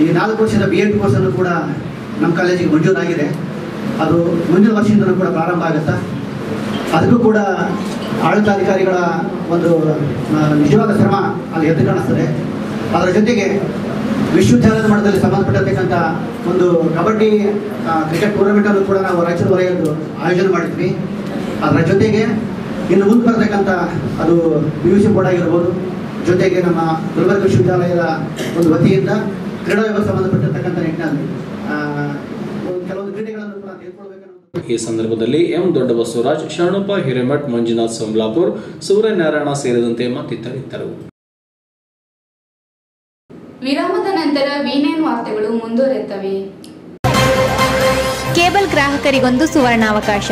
ಈ ನಾಲ್ಕು ವರ್ಷದ ಬಿ ಎಡ್ ಕೋರ್ಸನ್ನು ಕೂಡ ನಮ್ಮ ಕಾಲೇಜಿಗೆ ಮಂಜೂರಾಗಿದೆ. ಅದು ಮುಂದಿನ ವರ್ಷದಿಂದಲೂ ಕೂಡ ಪ್ರಾರಂಭ ಆಗುತ್ತಾ ಅದಕ್ಕೂ ಕೂಡ ಆಡಳಿತಾಧಿಕಾರಿಗಳ ಒಂದು ನಿಜವಾದ ಶ್ರಮ ಅಲ್ಲಿ ಎದ್ದು ಕಾಣಿಸ್ತದೆ. ಅದರ ಜೊತೆಗೆ ವಿಶ್ವವಿದ್ಯಾಲಯದ ಮಟ್ಟದಲ್ಲಿ ಸಂಬಂಧಪಟ್ಟಿರ್ತಕ್ಕಂಥ ಒಂದು ಕಬಡ್ಡಿ ಕ್ರಿಕೆಟ್ ಕ್ರಿಕೆಟ್ ಟೂರ್ನಮೆಂಟನ್ನು ಕೂಡ ನಾವು ರಾಯಚೂರು ವಲಯದ್ದು ಆಯೋಜನೆ ಮಾಡಿದ್ವಿ. ಅದರ ಜೊತೆಗೆ ಇನ್ನು ಮುಂದೆ ಬರತಕ್ಕಂಥ ಅದು ಪಿ ಯು ಸಿ ಬೋರ್ಡ್ ಆಗಿರ್ಬೋದು, ಜೊತೆಗೆ ನಮ್ಮ ಗುಲ್ಬರ್ಗ ವಿಶ್ವವಿದ್ಯಾಲಯದ ಒಂದು ವತಿಯಿಂದ ಕ್ರೀಡಾ ವ್ಯವಸ್ಥೆ ಸಂಬಂಧಪಟ್ಟಿರ್ತಕ್ಕಂಥ ನಿಟ್ಟಿನಲ್ಲಿ ಕೆಲವೊಂದು ಕ್ರೀಡೆಗಳನ್ನು ಕೂಡ ಈ ಸಂದರ್ಭದಲ್ಲಿ ಎಂ ದೊಡ್ಡ ಬಸವರಾಜ್ ಶರಣಪ್ಪ ಹಿರೇಮಠ್ ಮಂಜುನಾಥ್ ಸೋಮ್ಲಾಪುರ್ ಸೂರ್ಯನಾರಾಯಣ ಸೇರಿದಂತೆ ಮತ್ತಿತರಿದ್ದರು ವಿರಾಮದ ನಂತರ ವಿನೇನ್ ವಾರ್ತೆಗಳು ಮುಂದುವರೆಯುತ್ತವೆ. ಕೇಬಲ್ ಗ್ರಾಹಕರಿಗೊಂದು ಸುವರ್ಣಾವಕಾಶ.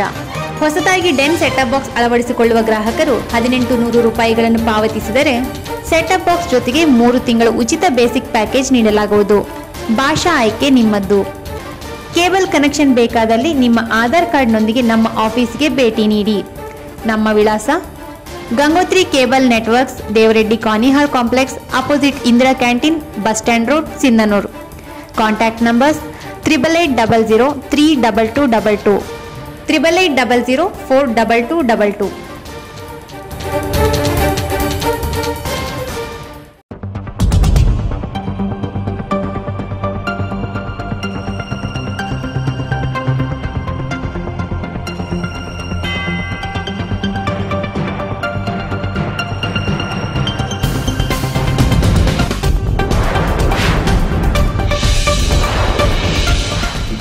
ಹೊಸದಾಗಿ ಡೆನ್ ಸೆಟಪ್ ಬಾಕ್ಸ್ ಅಳವಡಿಸಿಕೊಳ್ಳುವ ಗ್ರಾಹಕರು ಹದಿನೆಂಟು ನೂರು ರೂಪಾಯಿಗಳನ್ನು ಪಾವತಿಸಿದರೆ ಸೆಟಪ್ ಬಾಕ್ಸ್ ಜೊತೆಗೆ ಮೂರು ತಿಂಗಳು ಉಚಿತ ಬೇಸಿಕ್ ಪ್ಯಾಕೇಜ್ ನೀಡಲಾಗುವುದು. ಭಾಷಾ ಆಯ್ಕೆ ನಿಮ್ಮದ್ದು. ಕೇಬಲ್ ಕನೆಕ್ಷನ್ ಬೇಕಾದಲ್ಲಿ ನಿಮ್ಮ ಆಧಾರ್ ಕಾರ್ಡ್ನೊಂದಿಗೆ ನಮ್ಮ ಆಫೀಸ್ಗೆ ಭೇಟಿ ನೀಡಿ. ನಮ್ಮ ವಿಳಾಸ Gangotri cable networks, Devareddy Kanihal complex, opposite Indira canteen, bus stand road Sindhanur contact numbers triple eight double zero three double two double two. Triple eight double zero four double two double two.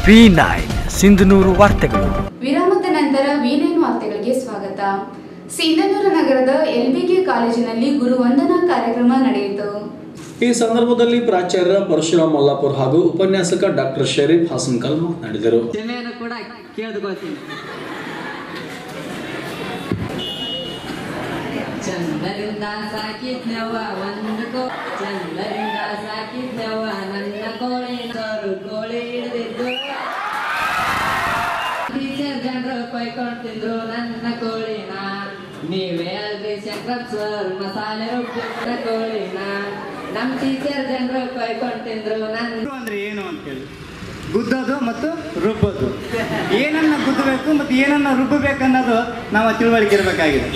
V nine Sindhanur ವಾರ್ತೆಗಳು. ವಿರಾಮದ ನಂತರ ವಿನೈನ್ ವಾರ್ತೆಗಳಿಗೆ ಸ್ವಾಗತ. ಸಿಂಧನೂರು ನಗರದ ಎಲ್ಬಿಕೆ ಕಾಲೇಜಿನಲ್ಲಿ ಗುರುವಂದನಾ ಕಾರ್ಯಕ್ರಮ ನಡೆಯಿತು. ಈ ಸಂದರ್ಭದಲ್ಲಿ ಪ್ರಾಚಾರ್ಯ ಪರಶುರಾಮ್ ಮಲ್ಲಾಪುರ್ ಹಾಗೂ ಉಪನ್ಯಾಸಕ ಡಾಕ್ಟರ್ ಶರೀಫ್ ಹಾಸನ್ಕಲ್ ಮಾತನಾಡಿದರು. ಕೂಡ ಕೇಳಿದ್ಕೊಳ್ತೀನಿ. ಚಂದರಿಂದ ಸಾಕಿದ್ನವ ಒಂದು ಕೋ ಚಂದರಿಂದ ಸಾಕಿದ್ನವ ನನ್ನ ಕೋಳಿ ಕೋಳಿ. ಜನರು ಕೊಯ್ಕೊಂಡು ತಿಂದ್ರು ನನ್ನ ಕೋಳಿನ ನೀವೇ ಅಲ್ರಿ ಶಂಕರ್ ಸರ್ ಮಸಾಲೆ ಕೋಳಿ ಕೋಳಿನ ನಮ್ ಟೀಚರ್ ಜನರು ಕೊಯ್ಕೊಂಡು ತಿಂದ್ರು ಅಂದ್ರೆ ಏನು ಅಂತೇಳಿ ಗುದ್ದೋದು ಮತ್ತು ರುಬ್ಬೋದು. ಏನನ್ನ ಗುದ್ದಬೇಕು ಮತ್ತು ಏನನ್ನ ರುಬ್ಬಬೇಕು ಅನ್ನೋದು ನಾವು ತಿಳುವಳಿಕೆ ಇರಬೇಕಾಗಿದೆ.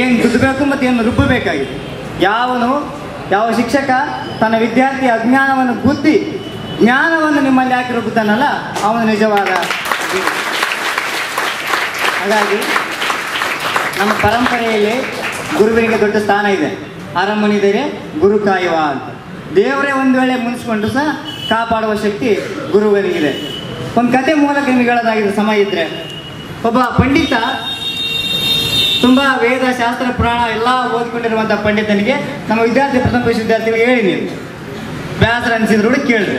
ಏನು ಗುದ್ದಬೇಕು ಮತ್ತು ಏನು ರುಬ್ಬಬೇಕಾಗಿದೆ. ಯಾವನು, ಯಾವ ಶಿಕ್ಷಕ ತನ್ನ ವಿದ್ಯಾರ್ಥಿ ಅಜ್ಞಾನವನ್ನು ಗುದ್ದಿ ಜ್ಞಾನವನ್ನು ನಿಮ್ಮಲ್ಲಿ ಹಾಕಿ ರುಬ್ಬುತ್ತಾನಲ್ಲ, ಅವನು ನಿಜವಾದ. ಹಾಗಾಗಿ ನಮ್ಮ ಪರಂಪರೆಯಲ್ಲಿ ಗುರುವಿನಿಗೆ ದೊಡ್ಡ ಸ್ಥಾನ ಇದೆ. ಅರಮನಿದರೆ ಗುರು ಕಾಯುವ ಅಂತ. ದೇವರೇ ಒಂದು ವೇಳೆ ಮುನಿಸ್ಕೊಂಡು ಸಹ ಕಾಪಾಡುವ ಶಕ್ತಿ ಗುರುವರಿಗಿದೆ ಒಂದು ಕತೆ ಮೂಲಕ ನಿಮಗೆ ಹೇಳೋದಾಗಿದೆ ಸಮಯ ಇದ್ರೆ, ಒಬ್ಬ ಪಂಡಿತ, ತುಂಬ ವೇದ, ಶಾಸ್ತ್ರ, ಪುರಾಣ ಎಲ್ಲ ಓದ್ಕೊಂಡಿರುವಂಥ ಪಂಡಿತನಿಗೆ ನಮ್ಮ ವಿದ್ಯಾರ್ಥಿ, ಪ್ರಥಮ ವಿದ್ಯಾರ್ಥಿಗಳಿಗೆ ಹೇಳಿ ನೀವು. ವ್ಯಾಸರ ಅನಿಸಿದ್ರು ಕೇಳಿದ್ರೆ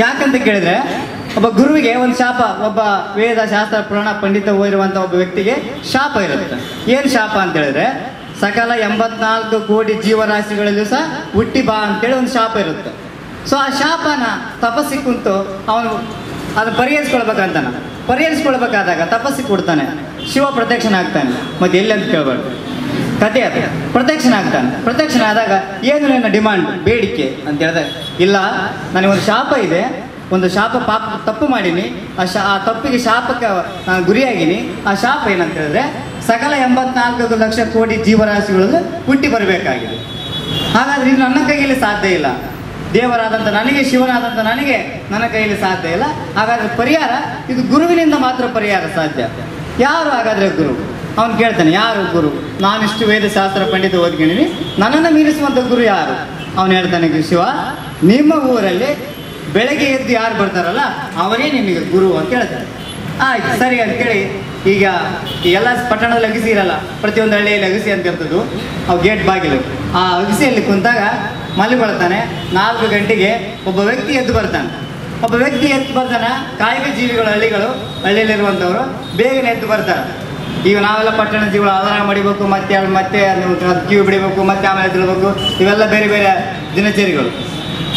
ಯಾಕಂತ ಕೇಳಿದ್ರೆ ಒಬ್ಬ ಗುರುವಿಗೆ ಒಂದು ಶಾಪ, ಒಬ್ಬ ವೇದ ಶಾಸ್ತ್ರ, ಪುರಾಣ, ಪಂಡಿತ ಓದಿರುವಂಥ ಒಬ್ಬ ವ್ಯಕ್ತಿಗೆ ಶಾಪ ಇರುತ್ತೆ. ಏನು ಶಾಪ ಅಂತ ಹೇಳಿದ್ರೆ, ಸಕಲ ಎಂಬತ್ನಾಲ್ಕು ಕೋಟಿ ಜೀವರಾಶಿಗಳಲ್ಲೂ ಸಹ ಹುಟ್ಟಿ ಬಾ ಅಂತೇಳಿ ಒಂದು ಶಾಪ ಇರುತ್ತೆ. ಸೊ ಆ ಶಾಪನ ತಪಸ್ಸಿ ಕುಂತು ಅವನು ಅದನ್ನ ಪರಿಹರಿಸ್ಕೊಳ್ಬೇಕಂತಾನ. ಪರಿಹರಿಸ್ಕೊಳ್ಬೇಕಾದಾಗ ತಪಸ್ಸಿ ಕೊಡ್ತಾನೆ. ಶಿವ ಪ್ರತ್ಯಕ್ಷನ ಆಗ್ತಾನೆ ಮತ್ತೆ ಎಲ್ಲಿ ಅಂತ ಕೇಳ್ಬಾರ್ದು. ಕತೆ ಅದು. ಪ್ರತ್ಯಕ್ಷನ ಆಗ್ತಾನೆ ಪ್ರತ್ಯಕ್ಷನ ಆದಾಗ ಏನು ನನ್ನ ಡಿಮಾಂಡ್ ಬೇಡಿಕೆ ಅಂತ ಹೇಳಿದಾಗ ಇಲ್ಲ ನನಗೆ ಒಂದು ಶಾಪ ಇದೆ. ಒಂದು ಶಾಪ ಪಾಪ ತಪ್ಪು ಮಾಡೀನಿ, ಆ ಶಾ ಆ ತಪ್ಪಿಗೆ ಶಾಪಕ್ಕೆ ನಾನು ಗುರಿಯಾಗೀನಿ. ಆ ಶಾಪ ಏನಂತ ಹೇಳಿದ್ರೆ, ಸಕಲ ಎಂಬತ್ನಾಲ್ಕು ಲಕ್ಷ ಕೋಟಿ ಜೀವರಾಶಿಗಳು ಹುಟ್ಟಿ ಬರಬೇಕಾಗಿದೆ. ಹಾಗಾದ್ರೆ ಇದು ನನ್ನ ಕೈಯಲ್ಲಿ ಸಾಧ್ಯ ಇಲ್ಲ. ದೇವರಾದಂಥ ನನಗೆ, ಶಿವನಾದಂಥ ನನಗೆ ನನ್ನ ಕೈಯಲ್ಲಿ ಸಾಧ್ಯ ಇಲ್ಲ. ಹಾಗಾದ್ರೆ ಪರಿಹಾರ, ಇದು ಗುರುವಿನಿಂದ ಮಾತ್ರ ಪರಿಹಾರ ಸಾಧ್ಯ. ಯಾರು ಹಾಗಾದ್ರೆ ಗುರು? ಅವನು ಕೇಳ್ತಾನೆ, ಯಾರು ಗುರು? ನಾನಿಷ್ಟು ವೇದಶಾಸ್ತ್ರ ಪಂಡಿತ ಓದ್ಕೊಂಡಿನಿ ನನ್ನನ್ನು ಮೀರಿಸುವಂಥ ಗುರು ಯಾರು? ಅವನು ಹೇಳ್ತಾನೆ, ಶಿವ, ನಿಮ್ಮ ಊರಲ್ಲಿ ಬೆಳಗ್ಗೆ ಎದ್ದು ಯಾರು ಬರ್ತಾರಲ್ಲ ಅವನೇ ನಿಮಗೆ ಗುರು ಅಂತ ಹೇಳ್ತಾರೆ ಆಯ್ತು, ಸರಿ ಅಂತೇಳಿ ಈಗ ಎಲ್ಲ ಪಟ್ಟಣದಲ್ಲಿ ಅಗಸಿ ಇರಲ್ಲ, ಪ್ರತಿಯೊಂದು ಹಳ್ಳಿಯಲ್ಲಿ ಅಗಸಿ ಅಂತ ಇರ್ತದ್ದು, ಅವು ಗೇಟ್ ಬಾಗಿಲು. ಆ ಅಗಸಿಯಲ್ಲಿ ಕುಂತಾಗ ಮಲಗೊಳ್ತಾನೆ ನಾಲ್ಕು ಗಂಟೆಗೆ ಒಬ್ಬ ವ್ಯಕ್ತಿ ಎದ್ದು ಬರ್ತಾನೆ. ಒಬ್ಬ ವ್ಯಕ್ತಿ ಎದ್ದು ಬರ್ತಾನೆ ಕಾಯಿಲೆ ಜೀವಿಗಳು ಹಳ್ಳಿಗಳು, ಹಳ್ಳಿಯಲ್ಲಿರುವಂಥವರು ಬೇಗನೆ ಎದ್ದು ಬರ್ತಾರೆ. ಈಗ ನಾವೆಲ್ಲ ಪಟ್ಟಣ ಜೀವಗಳು ಆಧಾರ ಮಾಡಿಬೇಕು, ಮತ್ತೆ ಮತ್ತೆ ಕ್ಯೂ ಬಿಡಬೇಕು, ಮತ್ತೆ ಆಮೇಲೆ ಎದ್ದೇಳ್ಬೇಕು ಇವೆಲ್ಲ ಬೇರೆ ಬೇರೆ ದಿನಚರಿಗಳು.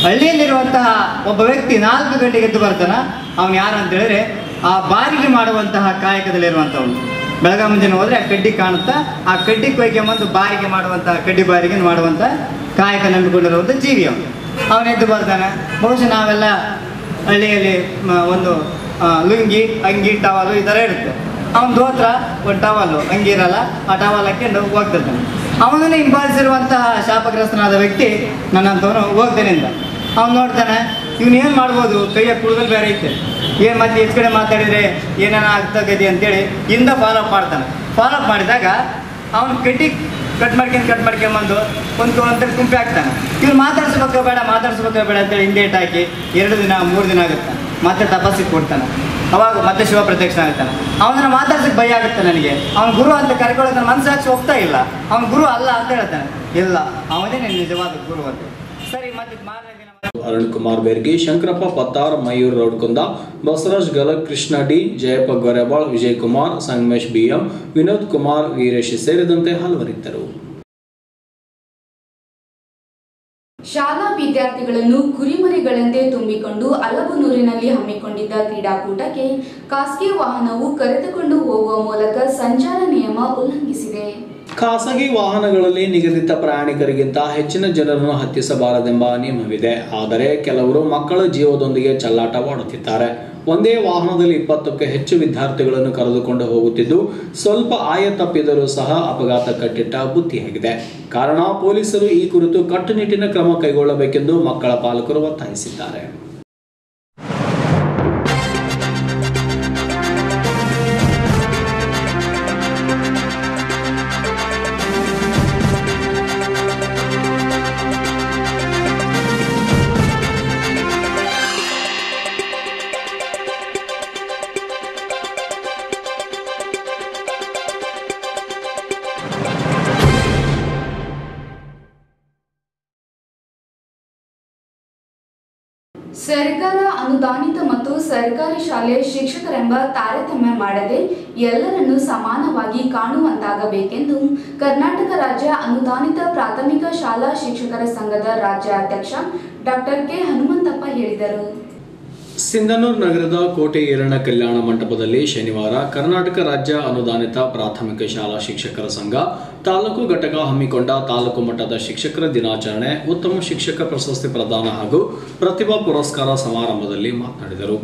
ಹಳ್ಳಿಯಲ್ಲಿರುವಂತಹ ಒಬ್ಬ ವ್ಯಕ್ತಿ ನಾಲ್ಕು ಗಂಟೆಗೆ ಎದ್ದು ಬರ್ತಾನ, ಅವನು ಯಾರು ಅಂತ ಹೇಳಿದ್ರೆ ಆ ಬಾರಿಗೆ ಮಾಡುವಂತಹ ಕಾಯಕದಲ್ಲಿರುವಂಥವನು. ಬೆಳಗ್ಗೆ ಮುಂಜಾನೆ ಹೋದ್ರೆ ಆ ಕಡ್ಡಿ ಕಾಣುತ್ತಾ, ಆ ಕಡ್ಡಿ ಕೊಯ್ಕೊಂಬಂದು ಬಾರಿಗೆ ಮಾಡುವಂತಹ, ಕಡ್ಡಿ ಬಾರಿಗೆ ಮಾಡುವಂಥ ಕಾಯಕ ನಂಬಿಕೊಂಡಿರುವಂಥ ಜೀವಿ ಅವನು. ಅವನು ಎದ್ದು ಬರ್ತಾನೆ. ಬಹುಶಃ ನಾವೆಲ್ಲ ಹಳ್ಳಿಯಲ್ಲಿ ಒಂದು ಲುಂಗಿ, ಅಂಗಿ, ಟವಾಲು ಈ ಥರ ಇರುತ್ತೆ. ಅವನ ದೋತ್ರ ಒಂದು ಟವಲ್ಲು ಅಂಗಿ ಇರಲ್ಲ, ಆ ಟವಲ್ ಹಾಕೊಂಡು ಹೋಗ್ತಿರ್ತಾನೆ. ಅವನನ್ನೇ ಹಿಂಬಾಲಿಸಿರುವಂತಹ ಶಾಪಗ್ರಸ್ತನಾದ ವ್ಯಕ್ತಿ ನನ್ನಂಥವನು ಹೋಗ್ತೇನೆ ಅಂತ ಅವ್ನು ನೋಡ್ತಾನೆ, ಇವ್ನು ಏನು ಮಾಡ್ಬೋದು? ಕೈಯ ಕುಳಿದಲ್ಲಿ ಬೇರೆ ಐತೆ. ಏನು ಮತ್ತೆ ಹೆಚ್ಚು ಕಡೆ ಮಾತಾಡಿದ್ರೆ ಏನೇನ ಆಗ್ತದೆ ಅಂತೇಳಿ ಹಿಂದ ಫಾಲೋಅಪ್ ಮಾಡ್ತಾನೆ. ಫಾಲೋಅಪ್ ಮಾಡಿದಾಗ ಅವ್ನು ಕಟ್ಟಿ ಕಟ್ ಮಾಡ್ಕೊಂಡು ಕಟ್ ಮಾಡ್ಕೊಂಬಂದು ಒಂದು ಒಂಥರ ಗುಂಪೆ ಹಾಕ್ತಾನೆ. ಇವ್ನು ಮಾತಾಡ್ಸ್ಬೇಕು ಬೇಡ ಮಾತಾಡ್ಸ್ಬೇಕು ಬೇಡ ಅಂತೇಳಿ ಹಿಂದೆ ಹಾಕಿ ಎರಡು ದಿನ, ಮೂರು ದಿನ ಆಗುತ್ತೆ. ಮತ್ತೆ ತಪಾಸಿಗೆ ಕೊಡ್ತಾನೆ. ಅವಾಗ ಮತ್ತೆ ಶಿವ ಪ್ರತ್ಯಕ್ಷ ಆಗ್ತಾನೆ. ಅವನನ್ನ ಮಾತಾಡ್ಸಕ್ಕೆ ಭಯ ಆಗುತ್ತೆ ನನಗೆ. ಅವನ ಗುರು ಅಂತ ಕರ್ಕೊಳ್ಳೋಕೆ ನನ್ನ ಮನಸ್ಸಾಕ್ಷಿ ಹೋಗ್ತಾ ಇಲ್ಲ. ಅವ್ನ ಗುರು ಅಲ್ಲ ಅಂತ ಹೇಳ್ತಾನೆ. ಇಲ್ಲ, ಅವನೇ ನಿಜವಾದ ಗುರು ಅಂತ. ಸರಿ, ಮತ್ತೆ ಅರುಣ್ ಕುಮಾರ್ ಬೇರ್ಗಿ, ಶಂಕರಪ್ಪ ಪತ್ತಾರ್, ಮಯೂರ್ ರೌಡ್ಕುಂದ, ಬಸವರಾಜ್ ಗಲಕ್ ಕೃಷ್ಣ ಡಿ, ಜಯಪ್ಪ ಗೊರೆಬಾಳ್, ವಿಜಯ್ ಕುಮಾರ್, ಸಂಗಮೇಶ್ ಬಿಎಂ, ವಿನೋದ್ ಕುಮಾರ್, ವೀರೇಶ್ ಸೇರಿದಂತೆ ಹಲವರಿದ್ದರು. ಶಾಲಾ ವಿದ್ಯಾರ್ಥಿಗಳನ್ನು ಕುರಿಮರಿಗಳಂತೆ ತುಂಬಿಕೊಂಡು ಅಲಬನೂರಿನಲ್ಲಿ ಹಮ್ಮಿಕೊಂಡಿದ್ದ ಕ್ರೀಡಾಕೂಟಕ್ಕೆ ಖಾಸಗಿ ವಾಹನವು ಕರೆದುಕೊಂಡು ಹೋಗುವ ಮೂಲಕ ಸಂಚಾರ ನಿಯಮ ಉಲ್ಲಂಘಿಸಿದೆ. ಖಾಸಗಿ ವಾಹನಗಳಲ್ಲಿ ನಿಗದಿತ ಪ್ರಯಾಣಿಕರಿಗಿಂತ ಹೆಚ್ಚಿನ ಜನರನ್ನು ಹತ್ತಿಸಬಾರದೆಂಬ ನಿಯಮವಿದೆ. ಆದರೆ ಕೆಲವರು ಮಕ್ಕಳ ಜೀವದೊಂದಿಗೆ ಚಲ್ಲಾಟವಾಡುತ್ತಿದ್ದಾರೆ. ಒಂದೇ ವಾಹನದಲ್ಲಿ ಇಪ್ಪತ್ತಕ್ಕೆ ಹೆಚ್ಚು ವಿದ್ಯಾರ್ಥಿಗಳನ್ನು ಕರೆದುಕೊಂಡು ಹೋಗುತ್ತಿದ್ದು, ಸ್ವಲ್ಪ ಆಯ ತಪ್ಪಿದರೂ ಸಹ ಅಪಘಾತ ಕಟ್ಟಿಟ್ಟ ಬುದ್ಧಿಯಾಗಿದೆ. ಕಾರಣ, ಪೊಲೀಸರು ಈ ಕುರಿತು ಕಟ್ಟುನಿಟ್ಟಿನ ಕ್ರಮ ಕೈಗೊಳ್ಳಬೇಕೆಂದು ಮಕ್ಕಳ ಪಾಲಕರು ಒತ್ತಾಯಿಸಿದ್ದಾರೆ. ಸರ್ಕಾರ ಅನುದಾನಿತ ಮತ್ತು ಸರ್ಕಾರಿ ಶಾಲೆ ಶಿಕ್ಷಕರೆಂಬ ತಾರತಮ್ಯ ಮಾಡದೆ ಎಲ್ಲರನ್ನೂ ಸಮಾನವಾಗಿ ಕಾಣುವಂತಾಗಬೇಕೆಂದು ಕರ್ನಾಟಕ ರಾಜ್ಯ ಅನುದಾನಿತ ಪ್ರಾಥಮಿಕ ಶಾಲಾ ಶಿಕ್ಷಕರ ಸಂಘದ ರಾಜ್ಯಾಧ್ಯಕ್ಷ ಡಾಕ್ಟರ್ ಕೆ ಹನುಮಂತಪ್ಪ ಹೇಳಿದರು. ಸಿಂಧನೂರು ನಗರದ ಕೋಟೆ ಈರಣ್ಣ ಕಲ್ಯಾಣ ಮಂಟಪದಲ್ಲಿ ಶನಿವಾರ ಕರ್ನಾಟಕ ರಾಜ್ಯ ಅನುದಾನಿತ ಪ್ರಾಥಮಿಕ ಶಾಲಾ ಶಿಕ್ಷಕರ ಸಂಘ, ತಾಲೂಕು ಘಟಕ ಹಮ್ಮಿಕೊಂಡ ತಾಲೂಕು ಮಟ್ಟದ ಶಿಕ್ಷಕರ ದಿನಾಚರಣೆ, ಉತ್ತಮ ಶಿಕ್ಷಕ ಪ್ರಶಸ್ತಿ ಪ್ರದಾನ ಹಾಗೂ ಪ್ರತಿಭಾ ಪುರಸ್ಕಾರ ಸಮಾರಂಭದಲ್ಲಿ ಮಾತನಾಡಿದರು.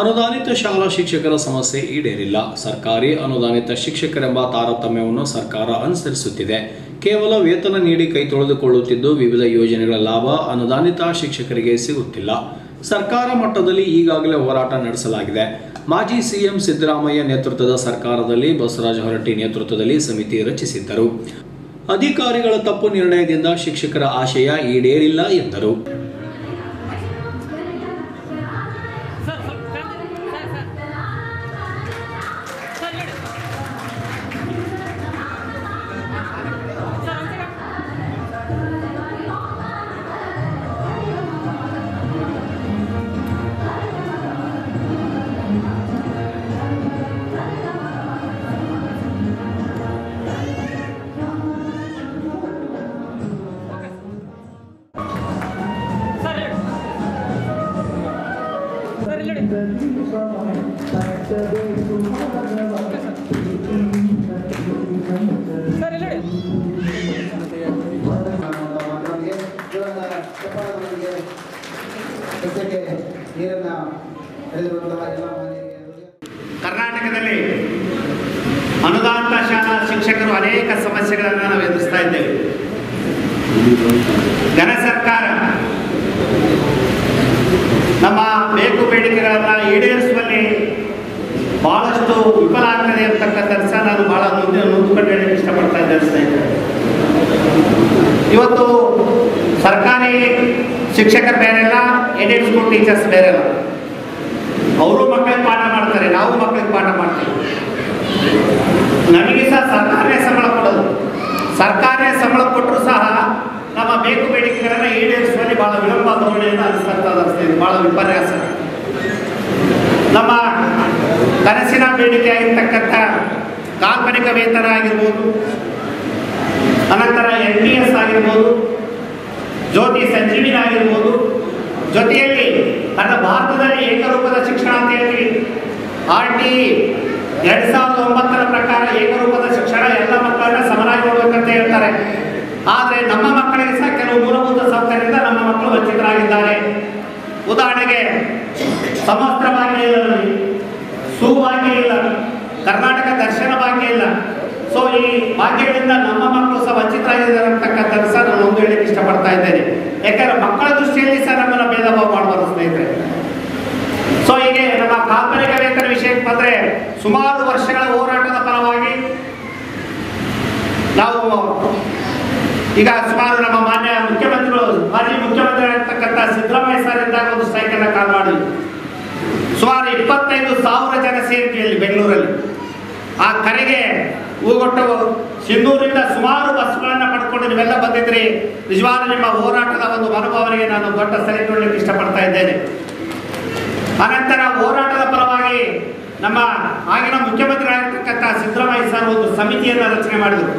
ಅನುದಾನಿತ ಶಾಲಾ ಶಿಕ್ಷಕರ ಸಮಸ್ಯೆ ಈಡೇರಿಲ್ಲ. ಸರ್ಕಾರಿ ಅನುದಾನಿತ ಶಿಕ್ಷಕರೆಂಬ ತಾರತಮ್ಯವನ್ನು ಸರ್ಕಾರ ಅನುಸರಿಸುತ್ತಿದೆ. ಕೇವಲ ವೇತನ ನೀಡಿ ಕೈ ತೊಳೆದುಕೊಳ್ಳುತ್ತಿದ್ದು ವಿವಿಧ ಯೋಜನೆಗಳ ಲಾಭ ಅನುದಾನಿತ ಶಿಕ್ಷಕರಿಗೆ ಸಿಗುತ್ತಿಲ್ಲ. ಸರ್ಕಾರ ಮಟ್ಟದಲ್ಲಿ ಈಗಾಗಲೇ ಹೋರಾಟ ನಡೆಸಲಾಗಿದೆ. ಮಾಜಿ ಸಿಎಂ ಸಿದ್ದರಾಮಯ್ಯ ನೇತೃತ್ವದ ಸರ್ಕಾರದಲ್ಲಿ ಬಸವರಾಜ ಹೊರಟ್ಟಿ ನೇತೃತ್ವದಲ್ಲಿ ಸಮಿತಿ ರಚಿಸಿದ್ದರು. ಅಧಿಕಾರಿಗಳ ತಪ್ಪು ನಿರ್ಣಯದಿಂದ ಶಿಕ್ಷಕರ ಆಶಯ ಈಡೇರಿಲ್ಲ ಎಂದರು. ಬಹಳಷ್ಟು ವಿಫಲ ಆಗ್ತದೆ ಅಂತಕ್ಕಂಥ ಸಹ ನಾನು ಬಹಳ ಮುಂದೆ ನೊಂದುಕೊಂಡು ಹೇಳಕ್ಕೆ ಇಷ್ಟಪಡ್ತಾ ಇದ್ದೇನೆ ಸ್ನೇಹಿತರೆ ಇವತ್ತು ಸರ್ಕಾರಿ ಶಿಕ್ಷಕರು ಬೇರೆಲ್ಲ ಎಡೆಡ್ ಸ್ಕೂಲ್ ಟೀಚರ್ಸ್ ಬೇರೆಲ್ಲ, ಅವರು ಮಕ್ಕಳಿಗೆ ಪಾಠ ಮಾಡ್ತಾರೆ, ನಾವು ಮಕ್ಕಳಿಗೆ ಪಾಠ ಮಾಡ್ತೀವಿ. ನಮಗೆ ಸಹ ಸರ್ಕಾರನೇ ಸಂಬಳ ಕೊಡೋದು. ಸರ್ಕಾರನೇ ಸಂಬಳ ಕೊಟ್ಟರು ಸಹ ನಮ್ಮ ಬೇಕು ಬೇಡಿಕೆಗಳನ್ನು ಈಡೇರಿಸುವಲ್ಲಿ ಬಹಳ ವಿಳಂಬ ಧೋರಣೆಯನ್ನು ಅನಿಸ್ತದೆ ಬಹಳ ವಿಪರ್ಯಾಸ. ನಮ್ಮ ಕನಸಿನ ಬೇಡಿಕೆ ಆಗಿರ್ತಕ್ಕಂಥ ಕಾಲ್ಪನಿಕ ವೇತನ ಆಗಿರ್ಬೋದು, ಅನಂತರ ಎನ್ ಡಿ ಎಸ್ ಆಗಿರ್ಬೋದು, ಜ್ಯೋತಿ ಸಂಜೀವಿನ ಆಗಿರ್ಬೋದು, ಜೊತೆಯಲ್ಲಿ ನನ್ನ ಭಾರತದಲ್ಲಿ ಏಕರೂಪದ ಶಿಕ್ಷಣ ಅಂತ ಹೇಳಿ ಆರ್ ಟಿ ಎರಡ್ ಸಾವಿರದ ಒಂಬತ್ತರ ಪ್ರಕಾರ ಏಕರೂಪದ ಶಿಕ್ಷಣ ಎಲ್ಲ ಮಕ್ಕಳನ್ನ ಸಮನಾಗಿ ನೋಡ್ಬೇಕಂತ ಹೇಳ್ತಾರೆ. ಆದರೆ ನಮ್ಮ ಮಕ್ಕಳಿಗೆ ಸಹ ಕೆಲವು ಮೂಲಭೂತ ಸೌಕರ್ಯದಿಂದ ನಮ್ಮ ಮಕ್ಕಳು ವಂಚಿತರಾಗಿದ್ದಾರೆ. ಉದಾಹರಣೆಗೆ ಸಮವಸ್ತ್ರ ಭಾಗ್ಯ ಇಲ್ಲ, ಕರ್ನಾಟಕ ದರ್ಶನ ಭಾಗ್ಯ ಇಲ್ಲ. ಸೊ ಈ ಭಾಗ್ಯಗಳಿಂದ ನಮ್ಮ ಮಕ್ಕಳು ಸಹ ವಂಚಿತರಾಗಿದ್ದಾರೆ ಅಂತಕ್ಕಂಥ ಸಹ ನಾನು ಒಂದು ಹೇಳಕ್ಕೆ ಇಷ್ಟಪಡ್ತಾ ಇದ್ದೇನೆ. ಯಾಕಂದ್ರೆ ಮಕ್ಕಳ ದೃಷ್ಟಿಯಲ್ಲಿ ಸಹ ನಮ್ಮನ್ನು ಭೇದ ಭಾವ ಮಾಡಬಾರ್ದು ಸ್ನೇಹಿತರೆ. ಸೊ ಹೀಗೆ ನಮ್ಮ ಕಾಲ್ಪನಿಕ ವೇತನ ವಿಷಯಕ್ಕೆ ಬಂದ್ರೆ ಸುಮಾರು ವರ್ಷಗಳ ಹೋರಾಟದ ಫಲವಾಗಿ ನಾವು ಈಗ ಸುಮಾರು ನಮ್ಮ ಮಾನ್ಯ ಮುಖ್ಯಮಂತ್ರಿಗಳು, ಮಾಜಿ ಮುಖ್ಯಮಂತ್ರಿ ಆಗಿರ್ತಕ್ಕಂಥ ಸಿದ್ದರಾಮಯ್ಯ ಸರ್ ಇದ್ದಾಗ ಒಂದು ಸ್ಟ್ರೈಕ್ ಅನ್ನ ಕಾಲ್ ಮಾಡಿ ಸುಮಾರು ಇಪ್ಪತ್ತೈದು ಸಾವಿರ ಜನ ಸೇರಿಕೆಯಲ್ಲಿ ಬೆಂಗಳೂರಲ್ಲಿ. ಆ ಕರೆಗೆ ಹೂಗೊಟ್ಟು ಸಿಂಧೂರಿಂದ ಸುಮಾರು ಬಸ್ಗಳನ್ನು ಪಡ್ಕೊಂಡು ನೀವೆಲ್ಲ ಬಂದಿದ್ರಿ ನಿಜವಾದ ನಿಮ್ಮ ಹೋರಾಟದ ಒಂದು ಮನೋಭಾವನೆಗೆ ನಾನು ದೊಡ್ಡ ಸಲಹೆ ಕೊಡಲಿಕ್ಕೆ ಇಷ್ಟಪಡ್ತಾ ಇದ್ದೇನೆ. ಅನಂತರ ಹೋರಾಟದ ಪರವಾಗಿ ನಮ್ಮ ಆಗಿನ ಮುಖ್ಯಮಂತ್ರಿಗಳಾಗಿರ್ತಕ್ಕಂಥ ಸಿದ್ದರಾಮಯ್ಯ ಸರ್ ಒಂದು ಸಮಿತಿಯನ್ನು ರಚನೆ ಮಾಡಿದರು.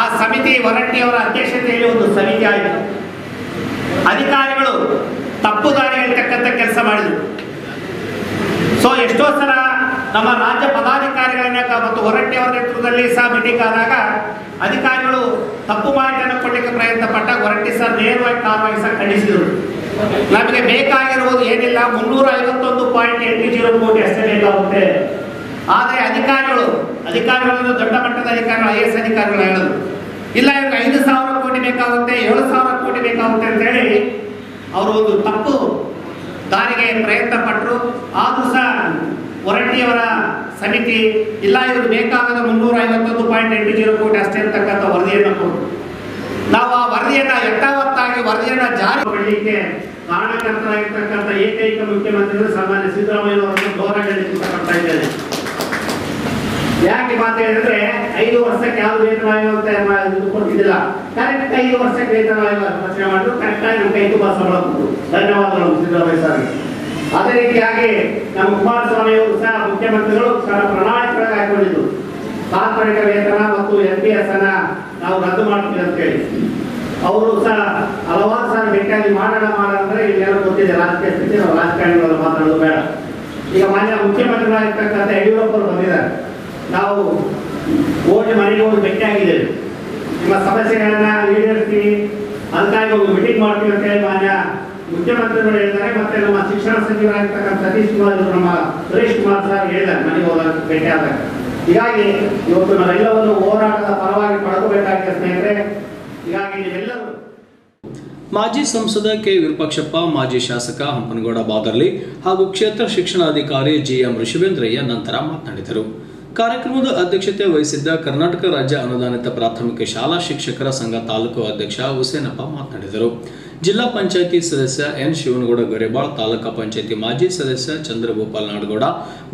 ಆ ಸಮಿತಿ ವರಟ್ಟಿಯವರ ಅಧ್ಯಕ್ಷತೆಯಲ್ಲಿ ಒಂದು ಸಮಿತಿ ಆಯಿತು. ಅಧಿಕಾರಿಗಳು ತಪ್ಪು ದಾರಿ ಹೇಳ್ತಕ್ಕಂಥ ಕೆಲಸ ಮಾಡಿದರು. ಸೊ ಎಷ್ಟೋ ಸಲ ನಮ್ಮ ರಾಜ್ಯ ಪದಾಧಿಕಾರಿಗಳನ್ನ ಕ- ಮತ್ತು ಹೊರಟ್ಟಿಯವರ ನೇತೃತ್ವದಲ್ಲಿ ಸಹ ಮೀಟಿಂಗ್ ಆದಾಗ ಅಧಿಕಾರಿಗಳು ತಪ್ಪು ಮಾಹಿತಿಯನ್ನು ಕೊಡಲಿಕ್ಕೆ ಪ್ರಯತ್ನ ಪಟ್ಟಾಗ ಹೊರಟ್ಟಿ ಸರ್ ನೇರವಾಗಿ ಕಾರ್ಯವಾಗಿ ಸಹ ಖಂಡಿಸಿದರು. ನಮಗೆ ಬೇಕಾಗಿರುವುದು ಏನಿಲ್ಲ, ಮುನ್ನೂರ ಐವತ್ತೊಂದು ಪಾಯಿಂಟ್ ಎಂಟು ಜೀರೋ ಕೋಟಿ ಅಷ್ಟೇ ಬೇಕಾಗುತ್ತೆ ಆದರೆ ಅಧಿಕಾರಿಗಳು ಅಧಿಕಾರಿಗಳನ್ನು ದೊಡ್ಡ ಮಟ್ಟದ ಅಧಿಕಾರಿಗಳು ಐ ಎಸ್ ಅಧಿಕಾರಿಗಳು ಹೇಳೋದು, ಇಲ್ಲ, ಇವ್ರಿಗೆ ಐದು ಸಾವಿರ ಕೋಟಿ ಬೇಕಾಗುತ್ತೆ, ಏಳು ಸಾವಿರ ಕೋಟಿ ಬೇಕಾಗುತ್ತೆ ಅಂತ ಹೇಳಿ ಅವರು ಒಂದು ತಪ್ಪು ದಾರಿಗೆ ಪ್ರಯತ್ನ ಪಟ್ಟರು ಆದರೂ ಸಹ ಹೊರಟ್ಟಿಯವರ ಸಮಿತಿ ಇಲ್ಲ ಇವರು ಬೇಕಾಗದ ಮುನ್ನೂರ ಐವತ್ತೊಂದು ಪಾಯಿಂಟ್ ಎಂಟು ಜೀರೋ ಕೋಟಿ ಅಷ್ಟೇ ಅಂತಕ್ಕಂಥ ವರದಿಯನ್ನು ಕೊಟ್ಟರು ನಾವು ಆ ವರದಿಯನ್ನು ಯಥಾವತ್ತಾಗಿ ವರದಿಯನ್ನು ಜಾರಿ ಮಾಡಲಿಕ್ಕೆ ಕಾರಣಕರ್ತರಾಗಿರ್ತಕ್ಕಂಥ ಏಕೈಕ ಮುಖ್ಯಮಂತ್ರಿಗಳು ಸಾಮಾನ್ಯ ಸಿದ್ದರಾಮಯ್ಯ ಅವರನ್ನು ಗೌರವ ಇದ್ದೇನೆ. ಯಾಕೆ ಮಾತು ಹೇಳಿದ್ರೆ ಐದು ವರ್ಷಕ್ಕೆ ಯಾವ್ದು ವೇತನ ಕೊಟ್ಟಿದ್ದಿಲ್ಲ ಕರೆಕ್ಟ್ ಐದು ವರ್ಷಕ್ಕೆ ವೇತನ ರಚನೆ ಮಾಡಿದ್ರು. ಕರೆಕ್ಟ್ ಆಗಿ ನಮ್ಮ ಕೈ ತುಂಬಾ ಸಂಬಳ ಧನ್ಯವಾದಗಳು, ಸಿದ್ದರಾಮಯ್ಯ ಸರ್. ಅದೇ ರೀತಿಯಾಗಿ ನಮ್ಮ ಕುಮಾರಸ್ವಾಮಿ ಅವರು ಸಹ ಮುಖ್ಯಮಂತ್ರಿಗಳು ಸಹ ಪ್ರಣಾಳಿಕೆಗಳಾಗಿ ಹಾಕೊಂಡಿದ್ದು ತಾತ್ಕಾಲಿಕ ವೇತನ ಮತ್ತು ಎನ್ ಪಿ ಎಸ್ ಅನ್ನ ನಾವು ರದ್ದು ಮಾಡ್ತೀವಿ ಅಂತ ಹೇಳಿ. ಅವರು ಸಹ ಹಲವಾರು ಸಾರಿ ಬೇಕಾಗಿ ಮಾಡೋಣ ಮಾಡೋಣ ಅಂದ್ರೆ ಇಲ್ಲಿ ಯಾರು ಗೊತ್ತಿದೆ. ರಾಜಕೀಯ ಸ್ಥಿತಿ, ನಾವು ರಾಜಕಾರಣಿಗಳು ಮಾತಾಡೋದು ಬೇಡ. ಈಗ ಮಾನ್ಯ ಮುಖ್ಯಮಂತ್ರಿಗಳಾಗಿರ್ತಕ್ಕಂಥ ಯಡಿಯೂರಪ್ಪ ಅವರು ಬಂದಿದ್ದಾರೆ. ನಾವು ಓಟ್ ಮನೆಗೆ ಹೋಗಿ ಭೇಟಿಯಾಗಿದ್ದೇವೆ ನಿಮ್ಮ ಸಮಸ್ಯೆಗಳನ್ನ ಈಡೇರಿಸ್ತೀವಿ ಅದಕ್ಕಾಗಿ ಒಂದು ಮೀಟಿಂಗ್ ಮಾಡ್ತೀವಿ ಅಂತ ಹೇಳಿ ಮಾನ್ಯ ಮುಖ್ಯಮಂತ್ರಿಗಳು ಹೇಳ್ತಾರೆ. ಮತ್ತೆ ನಮ್ಮ ಶಿಕ್ಷಣ ಸಚಿವರಾಗಿರ್ತಕ್ಕಂಥ ಸತೀಶ್ ಕುಮಾರ್ ನಮ್ಮ ಸುರೇಶ್ ಕುಮಾರ್ ಸರ್ ಹೇಳಿದ್ದಾರೆ ಮನೆಗೆ ಹೋದಾಗ ಆದಾಗ. ಹೀಗಾಗಿ ಇವತ್ತು ನಾವೆಲ್ಲವನ್ನು ಹೋರಾಟದ ಪರವಾಗಿ ಪಡ್ಕೋಬೇಕಾಗಿದೆ ಸ್ನೇಹಿತರೆ. ಹೀಗಾಗಿ ನೀವೆಲ್ಲರೂ ಮಾಜಿ ಸಂಸದ ಕೆ ವಿರೂಪಾಕ್ಷಪ್ಪ, ಮಾಜಿ ಶಾಸಕ ಹಂಪನಗೌಡ ಬಾದರ್ಲಿ ಹಾಗೂ ಕ್ಷೇತ್ರ ಶಿಕ್ಷಣಾಧಿಕಾರಿ ಜಿಎಂ ಋಷಭೇಂದ್ರಯ್ಯ ನಂತರ ಮಾತನಾಡಿದರು. ಕಾರ್ಯಕ್ರಮದ ಅಧ್ಯಕ್ಷತೆ ವಹಿಸಿದ್ದ ಕರ್ನಾಟಕ ರಾಜ್ಯ ಅನುದಾನಿತ ಪ್ರಾಥಮಿಕ ಶಾಲಾ ಶಿಕ್ಷಕರ ಸಂಘ ತಾಲೂಕು ಅಧ್ಯಕ್ಷ ಹುಸೇನಪ್ಪ ಮಾತನಾಡಿದರು. ಜಿಲ್ಲಾ ಪಂಚಾಯಿತಿ ಸದಸ್ಯ ಎನ್ ಶಿವನಗೌಡ ಗೊರೆಬಾಳ್, ತಾಲೂಕಾ ಪಂಚಾಯಿತಿ ಮಾಜಿ ಸದಸ್ಯ ಚಂದ್ರಗೋಪಾಲ್ ನಾಡಗೌಡ,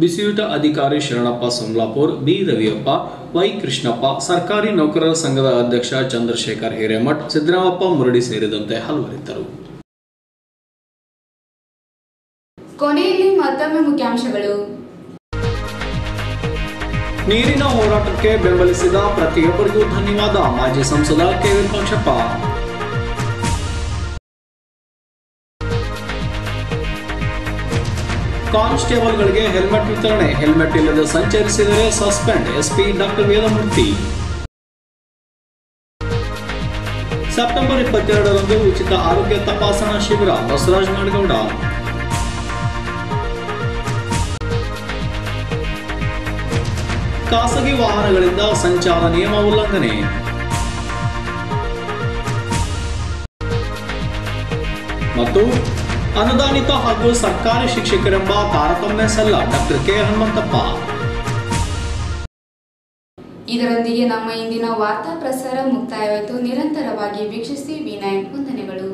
ಬಿಸಿಯೂಟ ಅಧಿಕಾರಿ ಶರಣಪ್ಪ ಸೋಮ್ಲಾಪುರ್, ಬಿ ರವಿಯಪ್ಪ, ವೈ ಕೃಷ್ಣಪ್ಪ, ಸರ್ಕಾರಿ ನೌಕರರ ಸಂಘದ ಅಧ್ಯಕ್ಷ ಚಂದ್ರಶೇಖರ್ ಹಿರೇಮಠ್, ಸಿದ್ದರಾಮಪ್ಪ ಮುರಡಿ ಸೇರಿದಂತೆ ಹಲವರಿದ್ದರು ಕೊನೆಯಲ್ಲಿ ಮತ್ತೊಮ್ಮೆ ಮುಖ್ಯಾಂಶಗಳು. ನೀರಿನ ಹೋರಾಟಕ್ಕೆ ಬೆಂಬಲಿಸಿದ ಪ್ರತಿಯೊಬ್ಬರಿಗೂ ಧನ್ಯವಾದ. ಮಾಜಿ ಸಂಸದ ಕೆ ಪಕ್ಷಪ್ಪ ಕಾನ್ಸ್ಟೇಬಲ್ಗಳಿಗೆ ಹೆಲ್ಮೆಟ್ ವಿತರಣೆ. ಹೆಲ್ಮೆಟ್ ಇಲ್ಲದೆ ಸಂಚರಿಸಿದರೆ suspend. SP doctor Vedamurthy. September ಇಪ್ಪತ್ತೆರಡರಂದು ಉಚಿತ ಆರೋಗ್ಯ ತಪಾಸಣಾ ಶಿಬಿರ. ಬಸವರಾಜ್ ನಾಡಗೌಡ. ಖಾಸಗಿ ವಾಹನಗಳಿಂದ ಸಂಚಾರ ನಿಯಮ ಉಲ್ಲಂಘನೆ. ಮತ್ತು ಅನುದಾನಿತ ಹಾಗೂ ಸರ್ಕಾರಿ ಶಿಕ್ಷಕರೆಂಬ ತಾರತಮ್ಯ ಸಲ್ಲ ಡಾಕ್ಟರ್ ಕೆ ಹನುಮಂತಪ್ಪ. ಇದರೊಂದಿಗೆ ನಮ್ಮ ಇಂದಿನ ವಾರ್ತಾ ಪ್ರಸಾರ ಮುಕ್ತಾಯವಾಯಿತು. ನಿರಂತರವಾಗಿ ವೀಕ್ಷಿಸಿ ವಿನಾಯಕ್ ನೈನ್